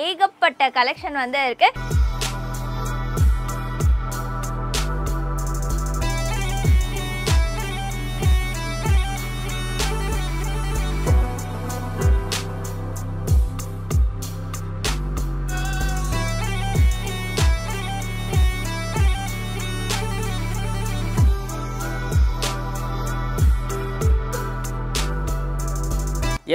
ஏகப்பட்ட கலெக்ஷன் வந்து இருக்குது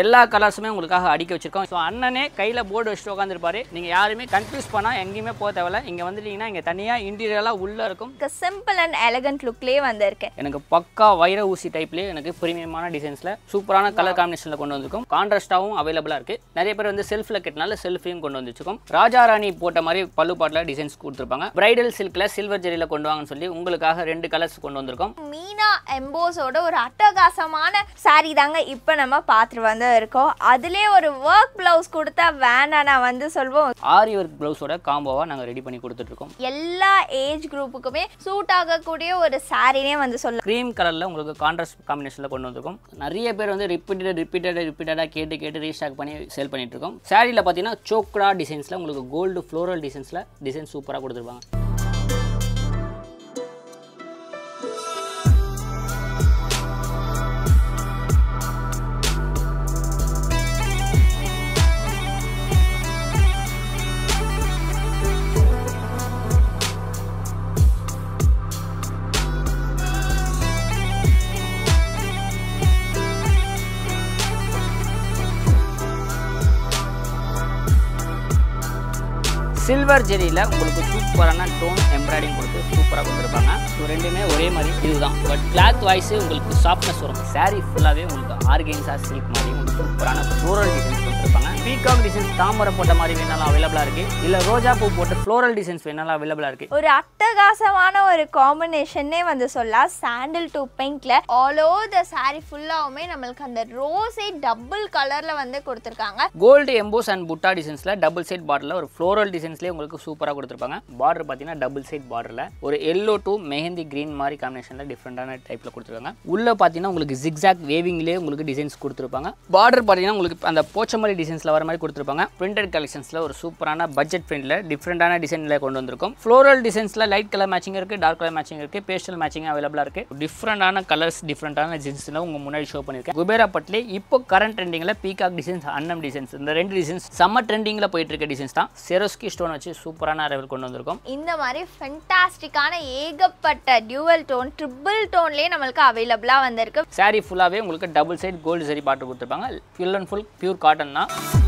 எல்லா கலர்ஸுமே உங்களுக்காக அடிக்க வச்சிருக்கோம். ஸோ அண்ணனே கையில் போர்டு வச்சுட்டு உட்காந்துருப்பாரு நீங்கள் யாருமே கன்ஃபியூஸ் பண்ணால் எங்கேயுமே போக தேவையில்ல. இங்கே வந்துட்டீங்கன்னா இங்கே தனியாக இன்டீரியலாக உள்ளே இருக்கும். சிம்பிள் அண்ட் எலகண்ட் லுக்லேயே வந்து இருக்கு எனக்கு பக்கா வைர ஊசி டைப்லேயே எனக்கு ப்ரீமியமான டிசைன்ஸில் சூப்பரான கலர் காம்பினேஷனில் கொண்டு வந்திருக்கும். கான்ட்ராஸ்டாகவும் அவைலபிளாக இருக்குது நிறைய பேர் வந்து செல்ஃபில் கட்டினால செல்ஃபையும் கொண்டு வந்துருக்கும் ராஜா ராணி போட்ட மாதிரி பல்லு பாட்டில் டிசைன்ஸ் கொடுத்துருப்பாங்க. பிரைடல் சில்கில் சில்வர் ஜெரியில் கொண்டு வாங்கன்னு சொல்லி உங்களுக்காக ரெண்டு கலர்ஸ் கொண்டு வந்திருக்கோம். மீனா எம்போஸோட ஒரு அட்டகாசமான saree தாங்க இப்போ நம்ம பார்த்துட்டு வந்து இருக்கோம். அதுலேயே ஒரு ஒர்க் ப்ளவுஸ் கொடுத்தா வேணாம் நான் வந்து சொல்வோம். ஆரி ஒர்க் ப்ளவுஸோட காம்போவாக நாங்கள் ரெடி பண்ணி கொடுத்துட்ருக்கோம். எல்லா ஏஜ் குரூப்புக்குமே சூட் ஆகக்கூடிய ஒரு சாரினே வந்து சொல்லலாம். க்ரீம் கலரில் உங்களுக்கு கான்ட்ராஸ்ட் காம்பினேஷனில் கொண்டு வந்திருக்கும். நிறைய பேர் வந்து ரிப்பீட்டட் ரிப்பீட்டட் ரிப்பீட்டடாக கேட்டு கேட்டு ரீஸ்டாக் பண்ணி சேல் பண்ணிட்டு இருக்கோம் சாரியில் பார்த்தீங்கன்னா சோக்ரா டிசைன்ஸில் உங்களுக்கு கோல்டு ஃப்ளோரல் டிசைன்ஸில் டிசைன் சூப்பராக கொடுத்துருப்பாங்க. சில்வர் ஜெரியில் உங்களுக்கு சூப்பரான டோன் எம்ப்ராய்டிங் கொடுத்து சூப்பராக கொடுத்துருப்பாங்க. ஸோ ரெண்டுமே ஒரே மாதிரி இதுதான். பட் கிளாத் வாய்ஸு உங்களுக்கு சாஃப்ட்னஸ் வரும். Saree ஃபுல்லாகவே உங்களுக்கு ஆர்கென்ஸா சில்க் மாதிரி உங்களுக்கு சூப்பரான ஃப்ளோரல் டிசைன்ஸ் கொடுத்துருப்பாங்க. பீகாக் டிசைன்ஸ் தாமரை போட்ட மாதிரி வேணாலும் அவைலபிளாக இருக்குது இல்லை ரோஜா பூ போட்டு ஃப்ளோரல் டிசைன்ஸ் வேணாலும் அவைலபிளாக இருக்குது ஒரு அட்டகாசமான ஒரு காம்பினேஷனே வந்து சொல்லலாம். சாண்டில் டு பிங்க்ல ஆல் ஓவர் த saree ஃபுல்லாவுமே நம்மளுக்கு அந்த ரோஸே டபுள் கலர்ல வந்து கொடுத்துருக்காங்க. கோல்டு எம்போஸ் அண்ட் புட்டா டிசைன்ஸில் டபுள் சைட் பார்டரில் ஒரு ஃப்ளோரல் டிசைன்ஸ்லேயே உங்களுக்கு சூப்பராக கொடுத்துருப்பாங்க. பார்டர் பார்த்தீங்கன்னா டபுள் சைட் பார்டரில் ஒரு எல்லோ டு மெஹந்தி கிரீன் மாதிரி காம்பினேஷனில் டிஃப்ரெண்டான டைப்பில் கொடுத்துருக்காங்க. உள்ளே பார்த்தீங்கன்னா உங்களுக்கு ஜிக்ஸாக் வேவிங்லேயே உங்களுக்கு டிசைன்ஸ் கொடுத்துருப்பாங்க. பார்டர் பார்த்தீங்கன்னா உங்களுக்கு அந்த போச்சமல்லி டிசைன்ஸில் வர மாதிரி கொடுத்துருப்பாங்க. பிரிண்டட் கலெக்ஷன்ஸில் ஒரு சூப்பரான பட்ஜெட் ஃப்ரெண்டில் டிஃப்ரெண்டான டிசைனில் கொண்டு வந்திருக்கும். ஃப்ளோரல் டிசைன்ஸில் லைட் கலர் மேட்சிங் இருக்குது டார்க் கலர் மேட்சிங் இருக்குது பேஸ்டல் மேட்சிங் அவைலபிளாக இருக்குது டிஃப்ரெண்டான கலர்ஸ் டிஃப்ரெண்டான டிசைன்ஸில் உங்கள் முன்னாடி ஷோ பண்ணியிருக்கேன் குபேரா பட்லே இப்போ கரண்ட் ட்ரெண்டிங்கில் பீகாக் டிசைன்ஸ் அன்னம் டிசைன்ஸ் இந்த ரெண்டு டிசைன்ஸ் செம்ம ட்ரெண்டிங்கில் போயிட்டு இருக்க டிசைன்ஸ் தான். செரோஸ்கி ஸ்டோன் வச்சு சூப்பரான அரைவல் கொண்டு வந்திருக்கோம். இந்த மாதிரி ஃபென்டாஸ்டிக்கான ஏகப்பட்ட டியூவல் டோன் ட்ரிபிள் டோன்லேயே நம்மளுக்கு அவைலபிளாக வந்திருக்கு. Saree ஃபுல்லாகவே உங்களுக்கு டபுள் சைட் கோல்டு சரி பாட்டு கொடுத்துருப்பாங்க. Full and full pure cotton தான்.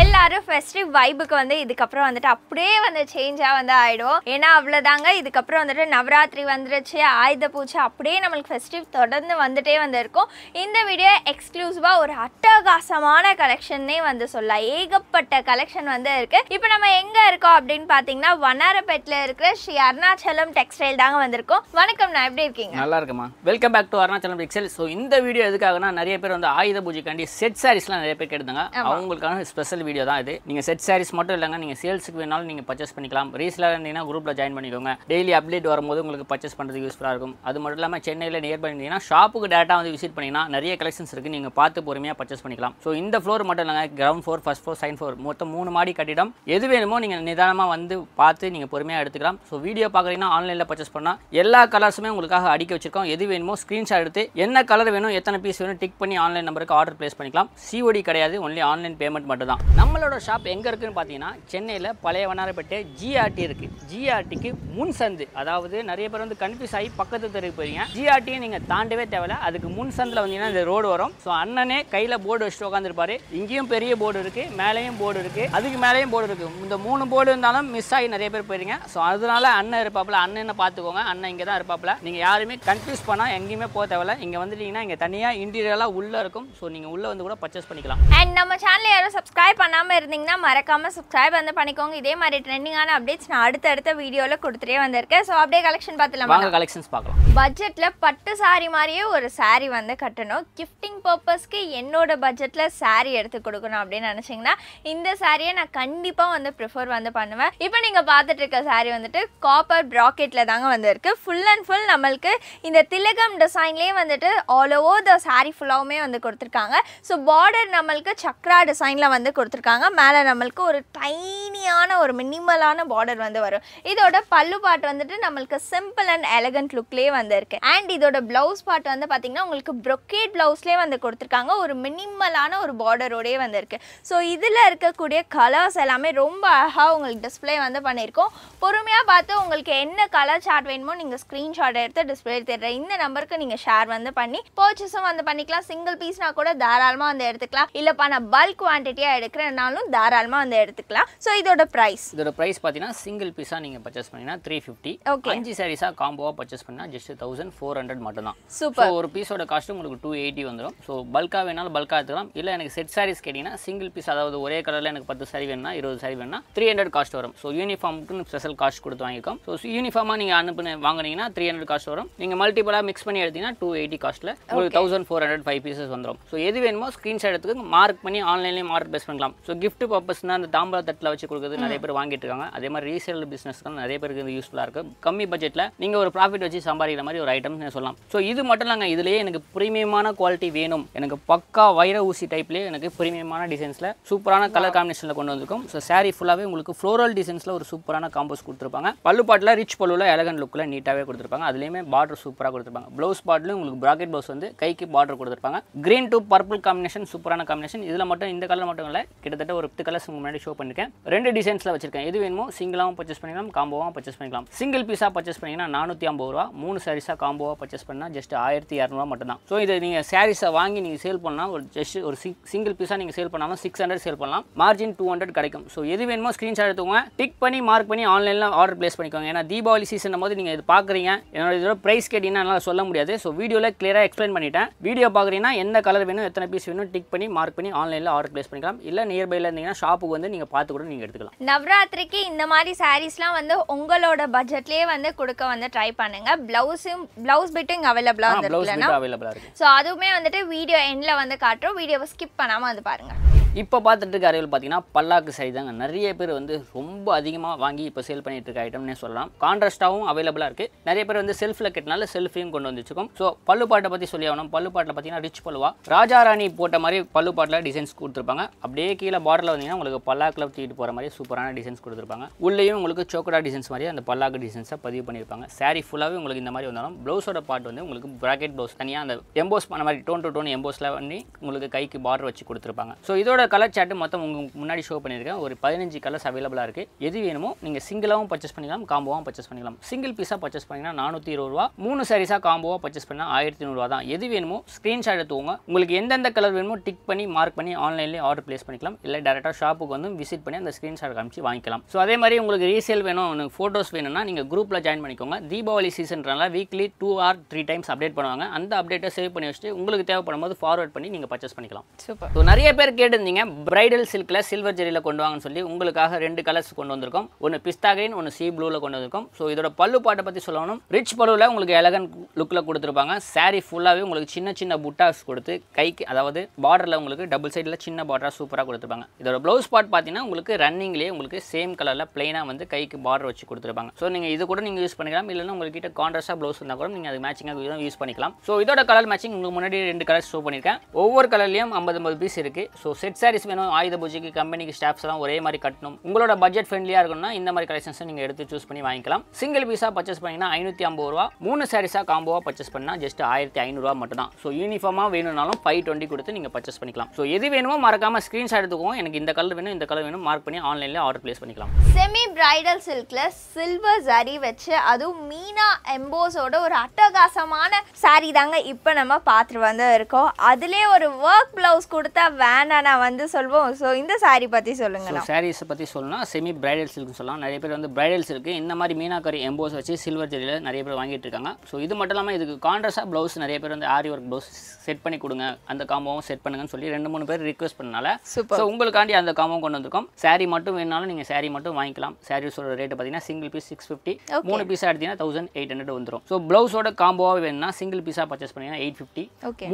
எல்லாரும் ஃபெஸ்டிவ் வைபுக்கு வந்து இதுக்கப்புறம் வந்துட்டு அப்படியே வந்து சேஞ்சாக வந்து ஆயிடும். ஏன்னா அவ்வளோதாங்க இதுக்கப்புறம் வந்துட்டு நவராத்திரி வந்துருச்சு. ஆயுத பூஜை அப்படியே நம்மளுக்கு ஃபெஸ்டிவ் தொடர்ந்து வந்துட்டே வந்து இருக்கும் இந்த வீடியோ எக்ஸ்க்ளூசிவாக ஒரு அட்டகாசமான கலெக்ஷன்னே வந்து சொல்லலாம். ஏகப்பட்ட கலெக்ஷன் வந்து இருக்கு. இப்போ நம்ம எங்கே இருக்கோம் அப்படின்னு பார்த்தீங்கன்னா வண்ணாரப்பேட்டில் இருக்கிற ஸ்ரீ அருணாச்சலம் டெக்ஸ்டைல் தாங்க வந்திருக்கோம். வணக்கம் நான் எப்படி இருக்கீங்க? நல்லா இருக்குமா welcome back to Arunachalam Excel so இந்த வீடியோ எதுக்காகனா நிறைய பேர் வந்து ஆயுத பூஜைக்காண்டி செட் சாரீஸ்லாம் நிறைய பேர் கேட்டுதாங்க அவங்களுக்கான ஸ்பெஷல் வீடியோ தான் இது. நீங்கள் செட் சாரீஸ் மட்டும் இல்லைங்க நீங்கள் சேல்ஸுக்கு வேணாலும் நீங்கள் பர்ச்சேஸ் பண்ணிக்கலாம். ரீசெலாக இருந்தீங்கன்னா குரூப்பில் ஜாயின் பண்ணிக்கோங்க. டெய்லி அப்டேட் வரும்போது உங்களுக்கு பர்ச்சேஸ் பண்ணுறதுக்கு யூஸ்ஃபுல்லாக இருக்கும். அது மட்டும் இல்லாமல் சென்னையில் நியர் இருந்தீங்கன்னா ஷாப்புக்கு டேட்டா வந்து விசிட் பண்ணிங்கன்னா நிறைய கலெக்ஷன்ஸ் இருக்குது நீங்கள் பார்த்து பொறுமையாக பர்ச்சேஸ் பண்ணிக்கலாம். ஸோ இந்த ஃப்ளோர் மட்டும் இல்லைங்க ground floor first floor second floor மொத்தம் மூணு மாடி கட்டிடம். எது வேணுமோ நீங்கள் நிதானமாக வந்து பார்த்து நீங்கள் பொறுமையாக எடுத்துக்கலாம். ஸோ வீடியோ பார்க்குறீங்கன்னா ஆன்லைனில் பர்ச்சேஸ் பண்ணால் எல்லா கலர்ஸுமே உங்களுக்காக அடிக்க வச்சிருக்கோம். எது வேணுமோ ஸ்க்ரீன்ஷாட் எடுத்து என்ன கலர் வேணும் எத்தனை பீஸ் வேணும் டிக் பண்ணி ஆன்லைன் நம்பருக்கு ஆர்டர் ப்ளேஸ் பண்ணிக்கலாம். சிஓடி கிடையாது ஒன்லி ஆன்லைன் பேமெண்ட் மட்டும் தான் நம்மளோட ஷாப் எங்கே இருக்குதுன்னு பார்த்தீங்கன்னா சென்னையில் பழைய வண்ணாரப்பேட்டை ஜிஆர்டி இருக்குது ஜிஆர்டிக்கு முன் சந்து. அதாவது நிறைய பேர் வந்து கன்ஃபியூஸ் ஆகி பக்கத்து தெருக்கு போறீங்க. ஜிஆர்டியை நீங்கள் தாண்டவே தேவையில்ல. அதுக்கு முன் சந்தில் வந்தீங்கன்னா இந்த ரோடு வரும். ஸோ அண்ணனே கையில் போர்டு வச்சுட்டு உட்காந்துருப்பாரு இங்கேயும் பெரிய போர்டு இருக்குது மேலேயும் போர்டு இருக்குது அதுக்கு மேலேயும் போர்டு இருக்குது இந்த மூணு போர்டு இருந்தாலும் மிஸ் ஆகி நிறைய பேர் போயிருங்க. ஸோ அதனால அண்ணன் இருப்பாப்புல. அண்ணனை பார்த்துக்கோங்க அண்ணன் இங்கே தான் இருப்பாப்புல. நீங்கள் யாருமே கன்ஃபியூஸ் பண்ணால் எங்கேயுமே போக தேவையில்ல. இங்கே வந்துட்டீங்கன்னா இங்கே தனியாக இன்டீரியலாக உள்ளே இருக்கும். ஸோ நீங்கள் உள்ளே வந்து கூட பர்ச்சேஸ் பண்ணிக்கலாம். அண்ட் நம்ம சேனல் யாரும் சப்ஸ்கிரைப் பண்ணாமல் இருந்தீங்கன்னா மறக்காமல் சப்ஸ்கிரைப் வந்து பண்ணிக்கோங்க. இதே மாதிரி ட்ரெண்டிங்கான அப்டேட்ஸ் நான் அடுத்தடுத்த வீடியோவில் கொடுத்துட்டே வந்திருக்கேன். ஸோ அப்படியே கலெக்ஷன் பார்த்துலாமா வாங்க கலெக்ஷன்ஸ் பார்க்கலாம். பட்ஜெட்ல பட்டு saree மாதிரியே ஒரு saree வந்து கட்டணும். கிஃப்டிங் பர்பஸ்க்கு என்னோட பட்ஜெட்ல saree எடுத்து கொடுக்கணும் அப்படின்னு நினைச்சீங்கன்னா இந்த சாரியை நான் கண்டிப்பா வந்து ப்ரிஃபர் வந்து பண்ணுவேன். இப்போ நீங்க பார்த்துட்டு இருக்க saree வந்துட்டு காப்பர் ப்ராக்கெட்ல தாங்க வந்திருக்கு. ஃபுல் அண்ட் ஃபுல் நம்மளுக்கு இந்த திலகம் டிசைன்லேயே வந்துட்டு ஆல் ஓவர் த saree ஃபுல்லாவுமே வந்து கொடுத்துருக்காங்க. ஸோ பார்டர் நம்மளுக்கு சக்ரா டிசைனில் வந்து கொடுத்துருக்காங்க. மேலே நம்மளுக்கு ஒரு டைனியான ஒரு மினிமலான பார்டர் வந்து வரும். இதோட பல்லு பாட் வந்துட்டு நம்மளுக்கு சிம்பிள் அண்ட் எலகண்ட் லுக்லேயே வந்துருக்கு. அண்ட் இதோட பிளவுஸ் பாட்டு வந்து பார்த்தீங்கன்னா உங்களுக்கு ப்ரொக்கேட் பிளவுஸ்லேயே வந்து கொடுத்துருக்காங்க. ஒரு மினிமலான ஒரு பார்டரோடயே வந்துருக்கு. ஸோ இதில் இருக்கக்கூடிய கலர்ஸ் எல்லாமே ரொம்ப அழகாக உங்களுக்கு டிஸ்பிளே வந்து பண்ணியிருக்கோம். பொறுமையாக பார்த்து உங்களுக்கு என்ன கலர் சார்ட் வேணுமோ நீங்கள் ஸ்க்ரீன்ஷாட் எடுத்து டிஸ்பிளே தேடுற இந்த நம்பருக்கு நீங்கள் ஷேர் வந்து பண்ணி பர்ச்சேஸும் வந்து பண்ணிக்கலாம். சிங்கிள் பீஸ்னா கூட தாராளமாக வந்து எடுத்துக்கலாம். இல்லைப்பா நான் பல்க் குவான்டிட்டியாக எடுக்கிறேன்னாலும் தாராளமாக வந்து எடுத்துக்கலாம். ஸோ இதோட ப்ரைஸ் இதோட ப்ரைஸ் பார்த்தீங்கன்னா சிங்கிள் பீஸாக நீங்கள் பர்ச்சேஸ் பண்ணிங்கன்னா த்ரீ ஃபிஃப்டி Okay. அஞ்சு சாரீஸாக காம்போவாக பர்ச்சேஸ் பண்ணால் ஜஸ்ட் தௌசண்ட் ஃபோர் ஹண்ட்ரட் மட்டும் தான் சூப்பர். ஒரு பீஸோட காஸ்ட் உங்களுக்கு டூ எயிட்டி வந்துடும் ஸோ பல்காக வேணாலும் பல்காக எடுத்துக்கலாம். இல்லை எனக்கு செட் சாரீஸ் கேட்டிங்கன்னா சிங்கிள் பீஸ் அதாவது ஒரே கலரில் எனக்கு பத்து சாரி வேணும்னா இருபது சாரி வேணும்னா த்ரீ ஹண்ட்ரட் காஸ்ட் வரும். ஸோ யூனிஃபார்முக்கு ஸ்பெஷல் காஸ்ட் கொடுத்து வாங்கிக்கோம் ஸோ யூனிஃபார்மாக நீங்கள் அனுப்புன வாங்குனீங்கன்னா த்ரீ ஹண்ட்ரட் காஸ்ட் வரும். நீங்கள் மல்டிபிளாக மிக்ஸ் பண்ணி எடுத்தீங்கன்னா டூ எயிட்டி காஸ்ட்டில் உங்களுக்கு thousand four hundred five pieces வந்துடும் ஸோ எது வேணுமோ ஸ்க்ரீன்ஷாட் எடுத்துக்கு மார்க் பண்ணி ஆன்லைன்லேயும் மார்க் பேஸ் பண்ணலாம். ஸோ gift பர்பஸ்னா அந்த தாம்பர தட்டில் வச்சு கொடுக்குறது நிறைய பேர் வாங்கிட்டு இருக்காங்க அதே மாதிரி ரீசேல் பிஸ்னஸ்க்கு நிறைய பேருக்கு இது யூஸ்ஃபுல்லாக இருக்குது கம்மி பட்ஜெட்டில் நீங்கள் ஒரு ப்ராஃபிட் வச்சு சம்பாதிக்கிற மாதிரி ஒரு ஐட்டம் சொல்லலாம். ஸோ இது மட்டும் இல்லைங்க இதுலேயே எனக்கு ப்ரீமியமான குவாலிட்டி வேணும். எனக்கு பக்கா வைர ஊசி டைப்லேயே எனக்கு ப்ரீமியமான டிசைன்ஸில் சூப்பரான கலர் காம்பினேஷனில் கொண்டு வந்திருக்கும். ஸோ saree ஃபுல்லாகவே உங்களுக்கு ஃப்ளோரல் டிசைன்ஸில் ஒரு சூப்பரான காம்போஸ் கொடுத்துருப்பாங்க. பல்லு பாட்டில் ரிச் பல்லுவில் எலகன் லுக்கில் நீட்டாகவே கொடுத்துருப்பாங்க. அதுலேயுமே பார்டர் சூப்பராக கொடுத்துருப்பாங்க. ப்ளவுஸ் பாட்டிலும் உங்களுக்கு ப்ராக்கெட் ப்ளவுஸ் வந்து கைக்கு பார்டர் கொடுத்துருப்பாங்க. கிரீன் டு பர்பிள் காம்பினேஷன் சூப்பரான காம்பினேஷன் இதில் மட்டும் இந்த கலர் மட்டும் இல்லை கிட்டத்தட்ட ஒரு பத்து கலர்ஸ் முன்னாடி ஷோ பண்ணியிருக்கேன் ரெண்டு டிசைன்ஸில் வச்சிருக்கேன். எது வேணுமோ சிங்கிளாகவும் பர்ச்சேஸ் பண்ணிக்கலாம் காம்போவாகவும் பர்ச்சேஸ் பண்ணிக்கலாம். சிங்கிள் பீஸாக பர்ச்சேஸ் பண்ணிங்கன்னா நானூற்றி ஐம்பது ரூபா. மூணு சாரீஸாக காம்போவாக பர்ச்சேஸ் பண்ணால் ஜஸ்ட் ஆயிரத்தி இரநூறுவா மட்டும் தான் ஸோ இதை நீங்கள் சாரீஸை வாங்கி நீங்கள் சேல் பண்ணால் ஒரு ஜஸ்ட் ஒரு சிங்கிள் பீஸாக நீங்கள் சேல் பண்ணாலும் சிக்ஸ் ஹண்ட்ரட் சேல் பண்ணலாம். மார்ஜின் டூ ஹண்ட்ரட் கிடைக்கும். ஸோ எது வேணுமோ ஸ்க்ரீன்ஷாட் எடுத்துக்கோங்க. டிக் பண்ணி மார்க் பண்ணி ஆன்லைனில் ஆர்டர் பிளேஸ் பண்ணிக்கோங்க. ஏன்னா தீபாவளி சீசன் போது நீங்கள் இது பார்க்குறீங்க என்னோட இதோட ப்ரைஸ் கேட்டிங்கன்னா என்னால் சொல்ல முடியாது. ஸோ வீடியோவில் கிளியராக எக்ஸ்பிளைன் பண்ணிட்டேன். வீடியோ பார்க்குறீங்கன்னா எந்த கலர் வேணும் எத்தனை பீஸ் வேணும் டிக் பண்ணி மார்க் பண்ணி ஆன்லைனில் ஆர்டர் ப்ளேஸ் பண்ணிக்கலாம். இல்லை நியர்பையில் இருந்தீங்கன்னா ஷாப்புக்கு வந்து நீங்கள் பார்த்து கூட நீங்கள் எடுத்துக்கலாம். நவராத்திரிக்கு இந்த மாதிரி சாரீஸ்லாம் வந்து உங்களோட பட்ஜெட்லேயே வந்து கொடுக்க வந்து ட்ரை பண்ணுங்க. பிளவுஸும் பிளவுஸ் பிட்டும் இங்கே அவைலபிளாக வந்து அவைலபிளாக இருக்குது ஸோ அதுவுமே வந்துட்டு வீடியோ எண்டில் வந்து காட்டுறோம். வீடியோவை ஸ்கிப் பண்ணாமல் வந்து பாருங்க. இப்போ பார்த்துட்டு இருக்க அறிவில் பார்த்தீங்கன்னா பல்லாக்கு சரி தாங்க. நிறைய பேர் வந்து ரொம்ப அதிகமாக வாங்கி இப்போ சேல் பண்ணிட்டு இருக்க ஐட்டம்னே சொல்லலாம். கான்ட்ராஸ்டாகவும் அவைலபிளாக இருக்குது நிறைய பேர் வந்து செல்ஃபில் கட்டினால செல்ஃபையும் கொண்டு வந்துச்சுக்கும். ஸோ பல்லுப்பாட்டை பற்றி சொல்லி ஆகணும். பல்லு பாட்டில் பார்த்தீங்கன்னா ரிச் பல்லுவா. ராஜா ராணி போட்ட மாதிரி பல்லு பாட்டில் டிசைன்ஸ் கொடுத்துருப்பாங்க. அப்படியே கீழே பார்டரில் வந்தீங்கன்னா உங்களுக்கு பல்லாக்கில் தூக்கிட்டு போகிற மாதிரி சூப்பரான டிசைன்ஸ் கொடுத்துருப்பாங்க. உள்ளேயும் உங்களுக்கு சோக்கடா டிசைன்ஸ் மாதிரி அந்த பல்லாக்கு டிசைன்ஸை பதிவு பண்ணியிருப்பாங்க சாரீ ஃபுல்லாகவே உங்களுக்கு இந்த மாதிரி வந்தாலும் ப்ளவுஸோட பார்ட் வந்து உங்களுக்கு ப்ராக்கெட் ப்ளவுஸ் தனியாக அந்த எம்போஸ் பண்ண மாதிரி டோன் டு டோன் எம்போஸில் பண்ணி உங்களுக்கு கைக்கு பார்டர் வச்சு கொடுத்துருப்பாங்க. ஸோ இதோட கலர் சார்ட் மொத்தம் உங்களுக்கு முன்னாடி ஷோ பண்ணியிருக்கேன். ஒரு பதினஞ்சு கலர்ஸ் அவைலபிளாக இருக்குது எது வேணுமோ நீங்கள் சிங்கிளாகவும் பர்ச்சேஸ் பண்ணிக்கலாம் காம்போவாகவும் பர்ச்சேஸ் பண்ணிக்கலாம். சிங்கிள் பீஸாக பர்ச்சேஸ் பண்ணிங்கன்னா நானூற்றி இருபது ரூபா. மூணு சாரீஸாக காம்போவாக பர்ச்சேஸ் பண்ணால் ஆயிரத்தி நூறுரூவா தான். எது வேணுமோ ஸ்க்ரீன்ஷாட் எடுத்துக்கோங்க உங்களுக்கு எந்தெந்த கலர் வேணுமோ டிக் பண்ணி மார்க் பண்ணி ஆன்லைன்லேயே ஆர்டர் ப்ளேஸ் பண்ணிக்கலாம். இல்லை டேரெக்டாக ஷாப்புக்கு வந்து விசிட் பண்ணி அந்த ஸ்க்ரீன்ஷாட் காமிச்சு வாங்கிக்கலாம். ஸோ அதே மாதிரி உங்களுக்கு ரீசேல் வேணும் உங்களுக்கு ஃபோட்டோஸ் வேணும்னா நீங்கள் குரூப்பில் ஜாயின் பண்ணிக்கோங்க. Deepavali சீசன்றனால weekly two or three times update பண்ணுவாங்க. அந்த அப்டேட்டை சேவ் பண்ணி வச்சுட்டு உங்களுக்கு தேவைப்படும் போது ஃபார்வர்ட் பண்ணி நீங்கள் பர்ச்சேஸ் பண்ணிக்கலாம். சூப்பர். ஸோ நிறைய பேர் கேட்டிருந்தீங்க பிரைடல் சில்கில் சில்வர் ஜெரியில் கொண்டு வாங்கன்னு சொல்லி உங்களுக்காக ரெண்டு கலர்ஸ் கொண்டு வந்திருக்கோம். ஒன்று பிஸ்தா கிரீன் ஒன்று சி ப்ளூவில் கொண்டு வந்திருக்கோம். ஸோ இதோட பல்லு பாட்டை பற்றி சொல்லணும். ரிச் பல்லுவில் உங்களுக்கு எலகன் லுக்கில் கொடுத்துருப்பாங்க. Saree ஃபுல்லாகவே உங்களுக்கு சின்ன சின்ன புட்டாஸ் கொடுத்து கைக்கு அதாவது பார்டரில் உங்களுக்கு டபுள் சைடில் சின்ன பார்டராக சூப்பராக கொடுத்துருப்பாங்க. இதோட ப்ளவுஸ் பார்ட் பார்த்தீங்கன்னா உங்களுக்கு ரன்னிங்லேயே உங்களுக்கு சேம் கலரில் பிளைனாக வந்து கைக்கு பார்டர் வச்சு கொடுத்துருப்பாங்க. ஸோ நீங்கள் இது கூட நீங்கள் யூஸ் பண்ணிக்கலாம். இல்லைன்னா உங்ககிட்ட கான்ட்ராஸ்டாக ப்ளவுஸ் இருந்தால் கூட நீங்கள் அது மேட்சிங்காக யூஸ் பண்ணிக்கலாம். ஸோ இதோட கலர் மேட்சிங் உங்களுக்கு முன்னாடி ரெண்டு கலர் ஷோ பண்ணியிருக்கேன். ஒவ்வொரு கலர்லையும் ஐம்பது ஐம்பது பீஸ் இருக்குது ஸோ செட் சாரீஸ் வேணும் ஆயுத பூஜைக்கு கம்பெனிக்கு ஸ்டாஃப்ஸ் எல்லாம் ஒரே மாதிரி கட்டணும். உங்களோட பட்ஜெட் ஃப்ரெண்ட்லியாக இருக்கணும்னா இந்த மாதிரி கலெக்ஷன்ஸை நீங்கள் எடுத்து சூஸ் பண்ணி வாங்கிக்கலாம். சிங்கிள் பீஸாக பர்ச்சேஸ் பண்ணிங்கன்னா ஐநூற்றி ஐம்பது ரூபா. மூணு சாரீஸாக காம்போவாக பர்ச்சேஸ் பண்ணால் ஜஸ்ட் ஆயிரத்தி ஐநூறுரூவா மட்டும் தான் ஸோ யூனிஃபார்மாக வேணும்னாலும் ஃபைவ் டுவெண்ட்டி கொடுத்து நீங்கள் பர்ச்சேஸ் பண்ணிக்கலாம். ஸோ எது வேணுமோ மறக்காமல் ஸ்க்ரீன்ஷாட் எடுத்துக்கோங்க. எனக்கு இந்த கலர் வேணும் இந்த கலர் வேணும் மார்க் பண்ணி ஆன்லைனில் ஆர்டர் ப்ளேஸ் பண்ணிக்கலாம். செமி பிரைடல் சில்கில் சில்வர் ஜரி வச்சு அதுவும் மீனா எம்போஸோட ஒரு அட்டகாசமான saree தாங்க இப்போ நம்ம பார்த்துட்டு வந்து இருக்கோம் அதுலேயே ஒரு ஒர்க் ப்ளவுஸ் கொடுத்தா வேண்டாம் வந்து சொல்வோம். ஸோ இந்த saree பற்றி சொல்லுங்கண்ணா சாரீஸை பற்றி சொல்லணும்னா செமி பிரைடல் சில்க்னு சொல்லலாம். நிறைய பேர் வந்து பிரைடல் சில்க்கு இந்த மாதிரி மீனாக்கரி எம்போஸ் வச்சு சில்வர் ஜெரியில் நிறைய பேர் வாங்கிட்டு இருக்காங்க. ஸோ இது மட்டும் இல்லாமல் இதுக்கு கான்ட்ரஸாக ப்ளவுஸ் நிறைய பேர் வந்து ஆரி ஒர்க் ப்ளவுஸ் செட் பண்ணி கொடுங்க. அந்த காம்போவும் செட் பண்ணுங்கன்னு சொல்லி ரெண்டு மூணு பேர் ரிக்வஸ்ட் பண்ணனால. ஸோ உங்களுக்காண்டி அந்த காம்போ கொண்டு வந்திருக்கோம். Saree மட்டும் வேணாலும் நீங்கள் saree மட்டும் வாங்கிக்கலாம். சாரீஸோட ரேட்டு பார்த்தீங்கன்னா சிங்கிள் பீஸ் சிக்ஸ் ஃபிஃப்டி. மூணு பீஸாக எடுத்தீங்கன்னா தௌசண்ட் எயிட் ஹண்ட்ரட் வந்துடும் ஸோ ப்ளவுஸோட காம்போவாக வேணும்னா சிங்கிள் பீஸாக பர்ச்சேஸ் பண்ணீங்கன்னா எயிட் ஃபிஃப்டி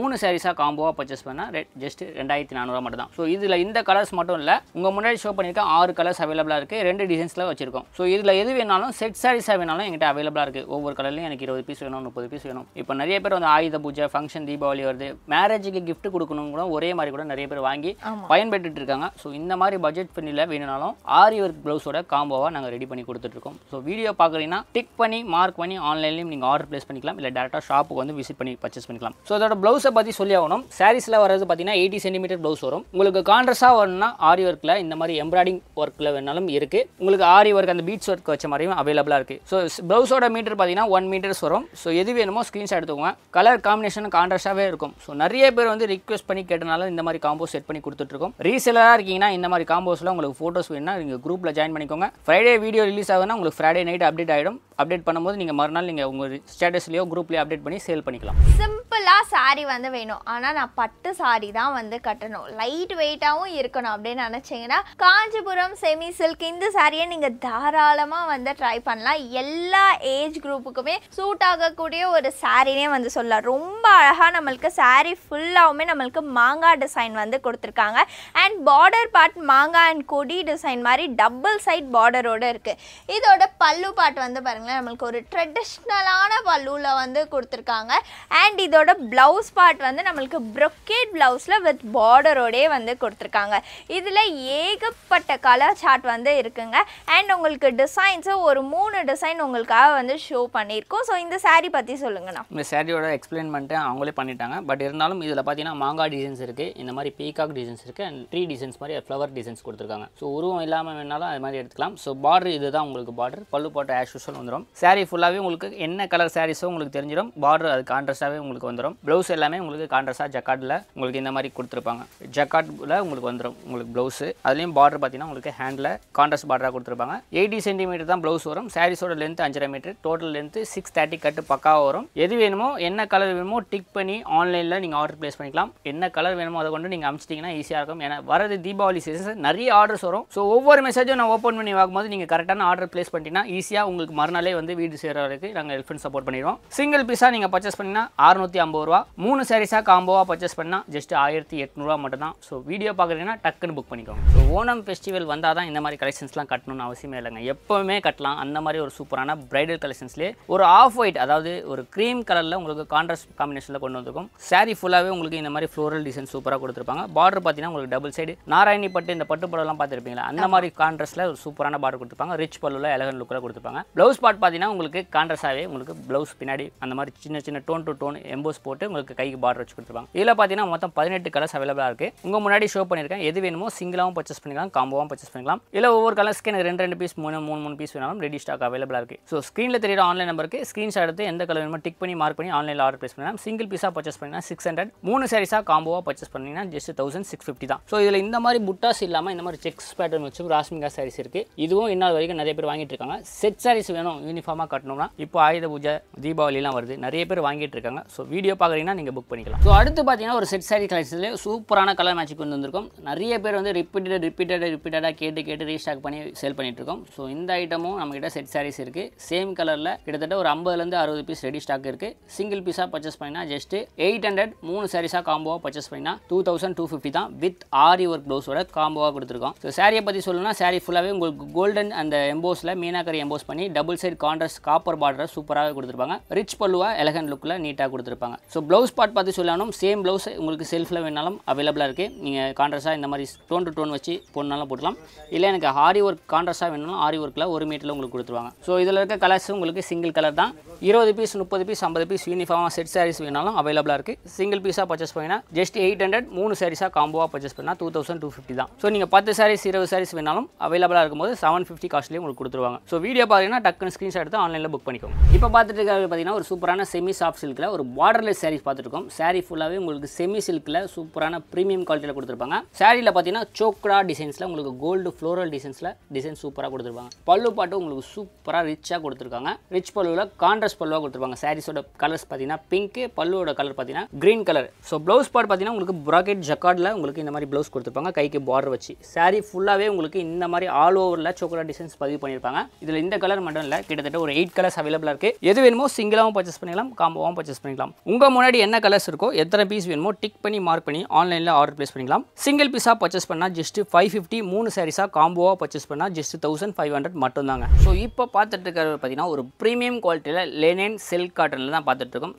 மூணு சாரீஸாக காம்போவாக பர்ச்சேஸ் பண்ணால் ரேட் ஜஸ்ட் ரெண்டாயிரத்தி நானூறுவா மட்டும் தான் ஸோ இதில் இந்த கலர்ஸ் மட்டும் இல்லை உங்கள் முன்னாடி ஷோ பண்ணியிருக்கேன் ஆறு கலர்ஸ் அவைலபிளாக இருக்குது ரெண்டு டிசைன்ஸில் வச்சிருக்கோம். ஸோ இதில் எது வேணாலும் செட் சாரீஸாக வேணாலும் எங்கிட்ட அவைலபிளாக இருக்குது ஒவ்வொரு கலர்லையும் எனக்கு இருபது பீஸ் வேணும் முப்பது பீஸ் வேணும். இப்போ நிறைய பேர் வந்து ஆயுத பூஜை ஃபங்க்ஷன் தீபாவளி வருது. மேரேஜுக்கு gift கொடுக்கணும் கூட ஒரே மாதிரி கூட நிறைய பேர் வாங்கி. பயன்பெற்றுட்டு இருக்காங்க. ஸோ இந்த மாதிரி பட்ஜெட் ஃப்ரெண்ட்லியில் வேணும்னாலும் ஆரி ஒர்க் ப்ளவுஸோட காம்போவாக நாங்கள் ரெடி பண்ணி கொடுத்துட்ருக்கோம் ஸோ வீடியோ பார்க்குறீங்கன்னா டிக் பண்ணி மார்க் பண்ணி ஆன்லைன்லையும் நீங்கள் ஆர்டர் ப்ளேஸ் பண்ணிக்கலாம். இல்லை டேரெக்டாக ஷாப்புக்கு வந்து விசிட் பண்ணி பர்ச்சேஸ் பண்ணிக்கலாம். ஸோ அதோட ப்ளவுஸை பற்றி சொல்லி ஆகணும். சாரீஸில் வரது பார்த்தீங்கன்னா எயிட்டி சென்டிமீட்டர் ப்ளவுஸ் வரும். உங்களுக்கு கான்ட்ரஸாக வரணும்னா ஆரி ஒர்க்கில் இந்த மாதிரி எம்ப்ராய்டிங் ஒர்க்கில் வேணாலும் இருக்குது உங்களுக்கு ஆரி ஒர்க் அந்த பீட்ஸ் ஒர்க் வச்ச மாதிரியும் அவைலபிளாக இருக்குது ஸோ ப்ளவுஸோட மீட்டர் பார்த்தீங்கன்னா ஒன் மீட்டர்ஸ் வரும். ஸோ எது வேணுமோ ஸ்க்ரீன்ஷாட் எடுத்துக்கோங்க. கலர் காம்பினேஷன் கான்ட்ராஸ்டாகவே இருக்கும். ஸோ நிறைய பேர் வந்து ரிக்வெஸ்ட் பண்ணி கேட்டனால இந்த மாதிரி காம்போ செட் பண்ணி கொடுத்துட்ருக்கோம். ரீசெலராக இருக்கீங்கன்னா இந்த மாதிரி காம்போஸில் உங்களுக்கு ஃபோட்டோஸ் வேணும்னா நீங்கள் குரூப்பில் ஜாயின் பண்ணிக்கோங்க. ஃப்ரைடே வீடியோ ரிலீஸ் ஆகுதுன்னா உங்களுக்கு ஃப்ரைடே நைட் அப்டேட் ஆகிடும் அப்டேட் பண்ணும்போது நீங்கள் மறுநாள் நீங்கள் உங்கள் ஸ்டேட்டஸ்லையோ குரூப்லேயோ அப்டேட் பண்ணி சேல் பண்ணிக்கலாம். சிம்பிளாக சாரீ வந்து வேணும். ஆனால் நான் பட்டு saree தான் வந்து கட்டணும். லைட் வெயிட்டாகவும் இருக்கணும் அப்படின்னு நினச்சிங்கன்னா காஞ்சிபுரம் செமி சில்க் இந்த சாரியை நீங்கள் தாராளமாக வந்து ட்ரை பண்ணலாம். எல்லா ஏஜ் குரூப்புக்குமே சூட் ஆகக்கூடிய ஒரு சாரினே வந்து சொல்லலாம். ரொம்ப அழகாக நம்மளுக்கு saree ஃபுல்லாகவுமே நம்மளுக்கு மாங்காய் டிசைன் வந்து கொடுத்துருக்காங்க. அண்ட் பார்டர் பார்ட் மாங்காய் அண்ட் கொடி டிசைன் மாதிரி டபுள் சைட் பார்டரோடு இருக்குது இதோட பல்லு பாட்டு வந்து பாருங்களேன் நம்மளுக்கு ஒரு ட்ரெடிஷ்னலான பல்லுவில் வந்து கொடுத்துருக்காங்க. அண்ட் இதோட ப்ளவுஸ் பார்ட் வந்து நம்மளுக்கு ப்ரொக்கேட் ப்ளவுஸில் வித் பார்டரோடே வந்து கொடுத்துருக்காங்க. இதில் ஏகப்பட்ட கலர் சார்ட் வந்து இருக்குங்க. அண்ட் உங்களுக்கு டிசைன்ஸும் ஒரு மூணு டிசைன் உங்களுக்காக வந்து ஷோ பண்ணியிருக்கோம். ஸோ இந்த சாரீ பற்றி சொல்லுங்கண்ணா இந்த சாரியோட எக்ஸ்பிளைன் பண்ணிட்டு அவங்களே பண்ணிட்டாங்க. பட் இருந்தாலும் இதில் பார்த்தீங்கன்னா மாங்காய் டிசைன்ஸ் இருக்குது இந்த மாதிரி பீகாக் டிசைன்ஸ் இருக்குது அண்ட் ட்ரீ டிசைன்ஸ் மாதிரி ஃப்ளவர் டிசைன்ஸ் கொடுத்துருக்காங்க. ஸோ உருவம் இல்லாமல் வேணாலும் அது மாதிரி எடுத்துக்கலாம். ஸோ பார்டர் இதுதான் உங்களுக்கு பார்டர் பல்லு போட்ட ஆஷ் யூஷுவல் வந்துடும் saree ஃபுல்லாகவே உங்களுக்கு என்ன கலர் சாரீஸோ உங்களுக்கு தெரிஞ்சிடும் பார்டர் அது கான்ட்ராஸ்டாகவே உங்களுக்கு வந்துடும் ப்ளவுஸ் எல்லாமே உங்களுக்கு கான்ட்ராஸ்டாக ஜக்காட்டில் உங்களுக்கு இந்த மாதிரி கொடுத்துருப்பாங்க. ஷேப்பில் உங்களுக்கு வந்துடும் உங்களுக்கு ப்ளவுஸு அதுலேயும் பார்டர் பார்த்தீங்கன்னா உங்களுக்கு ஹேண்டில் கான்ட்ராஸ்ட் பார்டராக கொடுத்துருப்பாங்க. எயிட்டி சென்டிமீட்டர் தான் ப்ளவுஸ் வரும். சாரீஸோட லென்த் அஞ்சரை metre total length six thirty கட்டு பக்காவாக வரும். எது வேணுமோ என்ன கலர் வேணுமோ டிக் பண்ணி ஆன்லைனில் நீங்கள் ஆர்டர் ப்ளேஸ் பண்ணிக்கலாம். என்ன கலர் வேணுமோ அதை கொண்டு நீங்கள் அமிச்சிட்டிங்கன்னா ஈஸியாக இருக்கும். ஏன்னா வரது தீபாவளி சீசன் நிறைய ஆர்டர்ஸ் வரும். ஸோ ஒவ்வொரு மெசேஜும் நான் ஓப்பன் பண்ணி வாங்கும்போது நீங்கள் கரெக்டான ஆர்டர் ப்ளேஸ் பண்ணிட்டீங்கன்னா ஈஸியாக உங்களுக்கு மறுநாளே வந்து வீடு சேர வரைக்கும் நாங்கள் ஹெல்ப் அண்ட் சப்போர்ட் பண்ணிடுவோம் சிங்கிள் பீஸாக நீங்கள் பர்ச்சேஸ் பண்ணினா அறுநூற்றி ஐம்பது ரூபா. மூணு சாரீஸாக காம்போவாக பர்ச்சேஸ் பண்ணால் ஜஸ்ட் ஆயிரத்தி எட்நூறுவா மட்டும் தான் ஸோ வீடியோ பார்க்குறீங்கன்னா டக்குன்னு புக் பண்ணிக்கோங்க. ஸோ ஓணம் ஃபெஸ்டிவல் வந்தால் தான் இந்த மாதிரி கலெக்ஷன்ஸ்லாம் கட்டணும்னு அவசியமே இல்லைங்க. எப்போவுமே கட்டலாம். அந்த மாதிரி ஒரு சூப்பரான பிரைடல் கலெக்ஷன்ஸ்லேயே ஒரு ஆஃப் ஒயிட் அதாவது ஒரு க்ரீம் கலரில் உங்களுக்கு கான்ட்ராஸ்ட் காம்பினேஷனில் கொண்டு வந்திருக்கும். Saree ஃபுல்லாகவே உங்களுக்கு இந்த மாதிரி ஃப்ளோரல் டிசைன் சூப்பராக கொடுத்துருப்பாங்க. பார்டர் பார்த்தீங்கன்னா உங்களுக்கு டபுள் சைடு நாராயணி பட்டு இந்த பட்டு படம்லாம் பார்த்துருப்பீங்களா? அந்த மாதிரி கான்ட்ராஸ்ட்டில் ஒரு சூப்பரான பார்டர் கொடுத்துருப்பாங்க. ரிச் பல்லுல எலகன் லுக்கில் கொடுத்துருப்பாங்க. ப்ளவுஸ் பார்ட் பார்த்தீங்கன்னா உங்களுக்கு கான்ட்ராஸ்டாகவே உங்களுக்கு ப்ளவுஸ் பின்னாடி அந்த மாதிரி சின்ன சின்ன டோன் டு டோன் எம்போஸ் போட்டு உங்களுக்கு கைக்கு பார்டர் வச்சு கொடுத்துருப்பாங்க. இதில் பார்த்தீங்கன்னா மொத்தம் பதினெட்டு கலர்ஸ் அவைலபிளாக இருக்குது உங்கள் முன்னாடி முன்னாடி ஷோ பண்ணியிருக்கேன். எது வேணுமோ சிங்கிளாகவும் பர்ச்சேஸ் பண்ணிக்கலாம் காம்போவாகவும் பர்ச்சேஸ் பண்ணிக்கலாம். இல்லை ஒவ்வொரு கலர்ஸ்க்கு எனக்கு ரெண்டு ரெண்டு பீஸ் மூணு மூணு மூணு பீஸ் வேணாலும் ரெடி ஸ்டாக் அவைலபிளாக இருக்குது ஸோ ஸ்க்ரீனில் தெரியுற ஆன்லைன் நம்பருக்கு ஸ்க்ரீன்ஷாட் எடுத்து எந்த கலர் வேணுமோ டிக் பண்ணி மார்க் பண்ணி ஆன்லைனில் ஆர்டர் ப்ளேஸ் பண்ணலாம். சிங்கிள் பீஸாக பர்ச்சேஸ் பண்ணிங்கன்னா சிக்ஸ் ஹண்ட்ரட் மூணு சாரீஸாக காம்போவாக பர்ச்சேஸ் பண்ணிங்கன்னா ஜஸ்ட் தௌசண்ட் சிக்ஸ் ஃபிஃப்டி தான். ஸோ இதில் இந்த மாதிரி புட்டாஸ் இல்லாமல் இந்த மாதிரி செக்ஸ் பேட்டர்ன் வச்சு ராஸ்மிகா சாரீஸ் இருக்குது இதுவும் இன்னொரு வரைக்கும் நிறைய பேர் வாங்கிட்டு இருக்காங்க. செட் சாரீஸ் வேணும் யூனிஃபார்மாக கட்டணும்னா. இப்போ ஆயுத பூஜை தீபாவளிலாம் வருது. நிறைய பேர் வாங்கிட்டு இருக்காங்க. ஸோ வீடியோ பார்க்குறீங்கன்னா நீங்கள் புக் பண்ணிக்கலாம். ஸோ அடுத்து பார்த்தீங்கன்னா ஒரு செட் சாரீ கலெக்ஷன்லேயே சூப்பரான கலர் மேட்சிங் கொண்டு வந்திருக்கும் நிறைய பேர் வந்து ரிப்பீட்டட் ரிப்பீட்டடாக ரிப்பீட்டடாக கேட்டு கேட்டு ரீஸ்டாக் பண்ணி சேல் பண்ணிகிட்டு இருக்கோம் ஸோ இந்த ஐட்டமும் நம்மகிட்ட செட் சாரீஸ் இருக்குது சேம் கலரில் கிட்டத்தட்ட ஒரு ஐம்பதுலேருந்து அறுபது பீஸ் ரெடி ஸ்டாக் இருக்குது சிங்கிள் பீஸாக பர்ச்சேஸ் பண்ணினா ஜஸ்ட் எயிட் ஹண்ட்ரட் மூணு சாரீஸாக காம்போவாக பர்ச்சேஸ் பண்ணினா டூ தௌசண்ட் டூ ஃபிஃப்டி தான் வித் ஆரி ஒர்க் ப்ளவுஸோட காம்போவாக கொடுத்துருக்கோம். ஸோ சாரியை பற்றி சொல்லணும்னா சாரி ஃபுல்லாகவே உங்களுக்கு கோல்டன் அந்த எம்போஸில் மீனாக்கரி எம்போஸ் பண்ணி டபுள் சைட் கான்ட்ராஸ்ட் காப்பர் பார்டரை சூப்பராகவே கொடுத்துருப்பாங்க. ரிச் பல்லுவாக எலகன் லுக்கில் நீட்டாக கொடுத்துருப்பாங்க. ஸோ ப்ளவுஸ் பார்ட் பார்த்து சொல்லணும் சேம் ப்ளவுஸ் உங்களுக்கு செல்ஃபில் வேணாலும் அவைலபிளாக இருக்குது நீங்கள் கான்ட்ராஸ்டாக இந்த மாதிரி டோன் டு டோன் வச்சு போடனாலும் போட்டுக்கலாம். இல்லை எனக்கு ஆரி ஒர்க் கான்ட்ராஸ்டாக வேணாலும் ஆரி ஒர்க்கில் ஒரு மீட்டரில் உங்களுக்கு கொடுத்துருவாங்க. ஸோ இதில் இருக்க கலர்ஸ் உங்களுக்கு சிங்கிள் கலர் தான். இருபது பீஸ் முப்பது பீஸ் ஐம்பது பீஸ் யூனிஃபார்மாக செட் சாரீஸ் வேணாலும் அவைலபிளாக இருக்குது சிங்கிள் பீஸாக பர்ச்சேஸ் பண்ணினா ஜஸ்ட் எயிட் ஹண்ட்ரட் மூணு சாரீஸாக காம்போவாக பர்ச்சேஸ் பண்ணால் டூ தௌசண்ட் டூ ஃபிஃப்டி தான். ஸோ நீங்கள் பத்து சாரீஸ் இருபது சாரீஸ் வேணாலும் அவைலபிளாக இருக்கும்போது செவன் ஃபிஃப்டி காஸ்ட்லேயும் உங்களுக்கு கொடுத்துருவாங்க. ஸோ வீடியோ பார்த்தீங்கன்னா டக்குன்னு ஸ்க்ரீன்ஷாட் எடுத்து ஆன்லைனில் புக் பண்ணிக்கோங்க. இப்போ பார்த்துட்டு இருக்க பார்த்தீங்கன்னா ஒரு சூப்பரான செமி சாஃப்ட் சில்கில் ஒரு பார்டர்லெஸ் சாரீஸ் பார்த்துருக்கோம் சாரீ ஃபுல்லாகவே உங்களுக்கு செமி சில்கில் சூப்பரான ப்ரீமியம் குவாலிட்டியில் கொடுத்துருப்பாங்க. சாரியில் பார்த்தீங்கன்னா சோக்ரா டிசைன்ஸில் உங்களுக்கு கோல்டு ஃப்ளோரல் டிசைன்ஸில் டிசைன் சூப்பராக கொடுத்துருப்பாங்க. பல்லு பாட்டு உங்களுக்கு சூப்பராக ரிச்சாக கொடுத்துருக்காங்க. ரிச் பல்லுவில் கான்ட்ராஸ்ட் பல்லுவாக கொடுத்துருப்பாங்க. சாரீஸோட கலர்ஸ் பார்த்தீங்கன்னா பிங்க்கு பல்லுவோட கலர் பார்த்தீங்கன்னா green colour so blouse part பார்த்தீங்கன்னா உங்களுக்கு ப்ராக்கெட் ஜக்கார்டில் உங்களுக்கு இந்த மாதிரி ப்ளவுஸ் கொடுத்துருப்பாங்க. கைக்கு பார்டர் வச்சு. Saree ஃபுல்லாகவே உங்களுக்கு இந்த மாதிரி ஆல் ஓவரில் சோக்ரா டிசைன்ஸ் பதிவு பண்ணியிருப்பாங்க. இதில் இந்த கலர் மட்டும் இல்லை கிட்டத்தட்ட ஒரு எயிட் கலர்ஸ் அவைலபிளாக இருக்குது எது வேணுமோ சிங்கிளாகவும் பர்ச்சேஸ் பண்ணிக்கலாம் காம்போவாகவும் பர்ச்சேஸ் பண்ணிக்கலாம். உங்கள் முன்னாடி என்ன கலர்ஸ் இருக்கோ எத்தனை பீஸ் வேணுமோ டிக் பண்ணி மார்க் பண்ணி ஆன்லைனில் ஆர்டர் ப்ளேஸ் பண்ணிக்கலாம். சிங்கிள் பீஸாக பர்ச்சேஸ் பண்ணால் ஜஸ்ட்டு ஃபைவ் ஃபிஃப்டி மூணு சாரீஸாக காம்போவாக பர்ச்சேஸ் பண்ணால் ஜஸ்ட் தௌசண்ட் ஃபைவ் ஹண்ட்ரட் மட்டும்தாங்க. ஸோ இப்போ பார்த்துட்டு இருக்கிறது பார்த்தீங்கன்னா ஒரு ப்ரீமியம் குவாலிட்டியில் லெனன் சில்க் காட்டனில் தான் பார்த்துட்டு இருக்கோம்.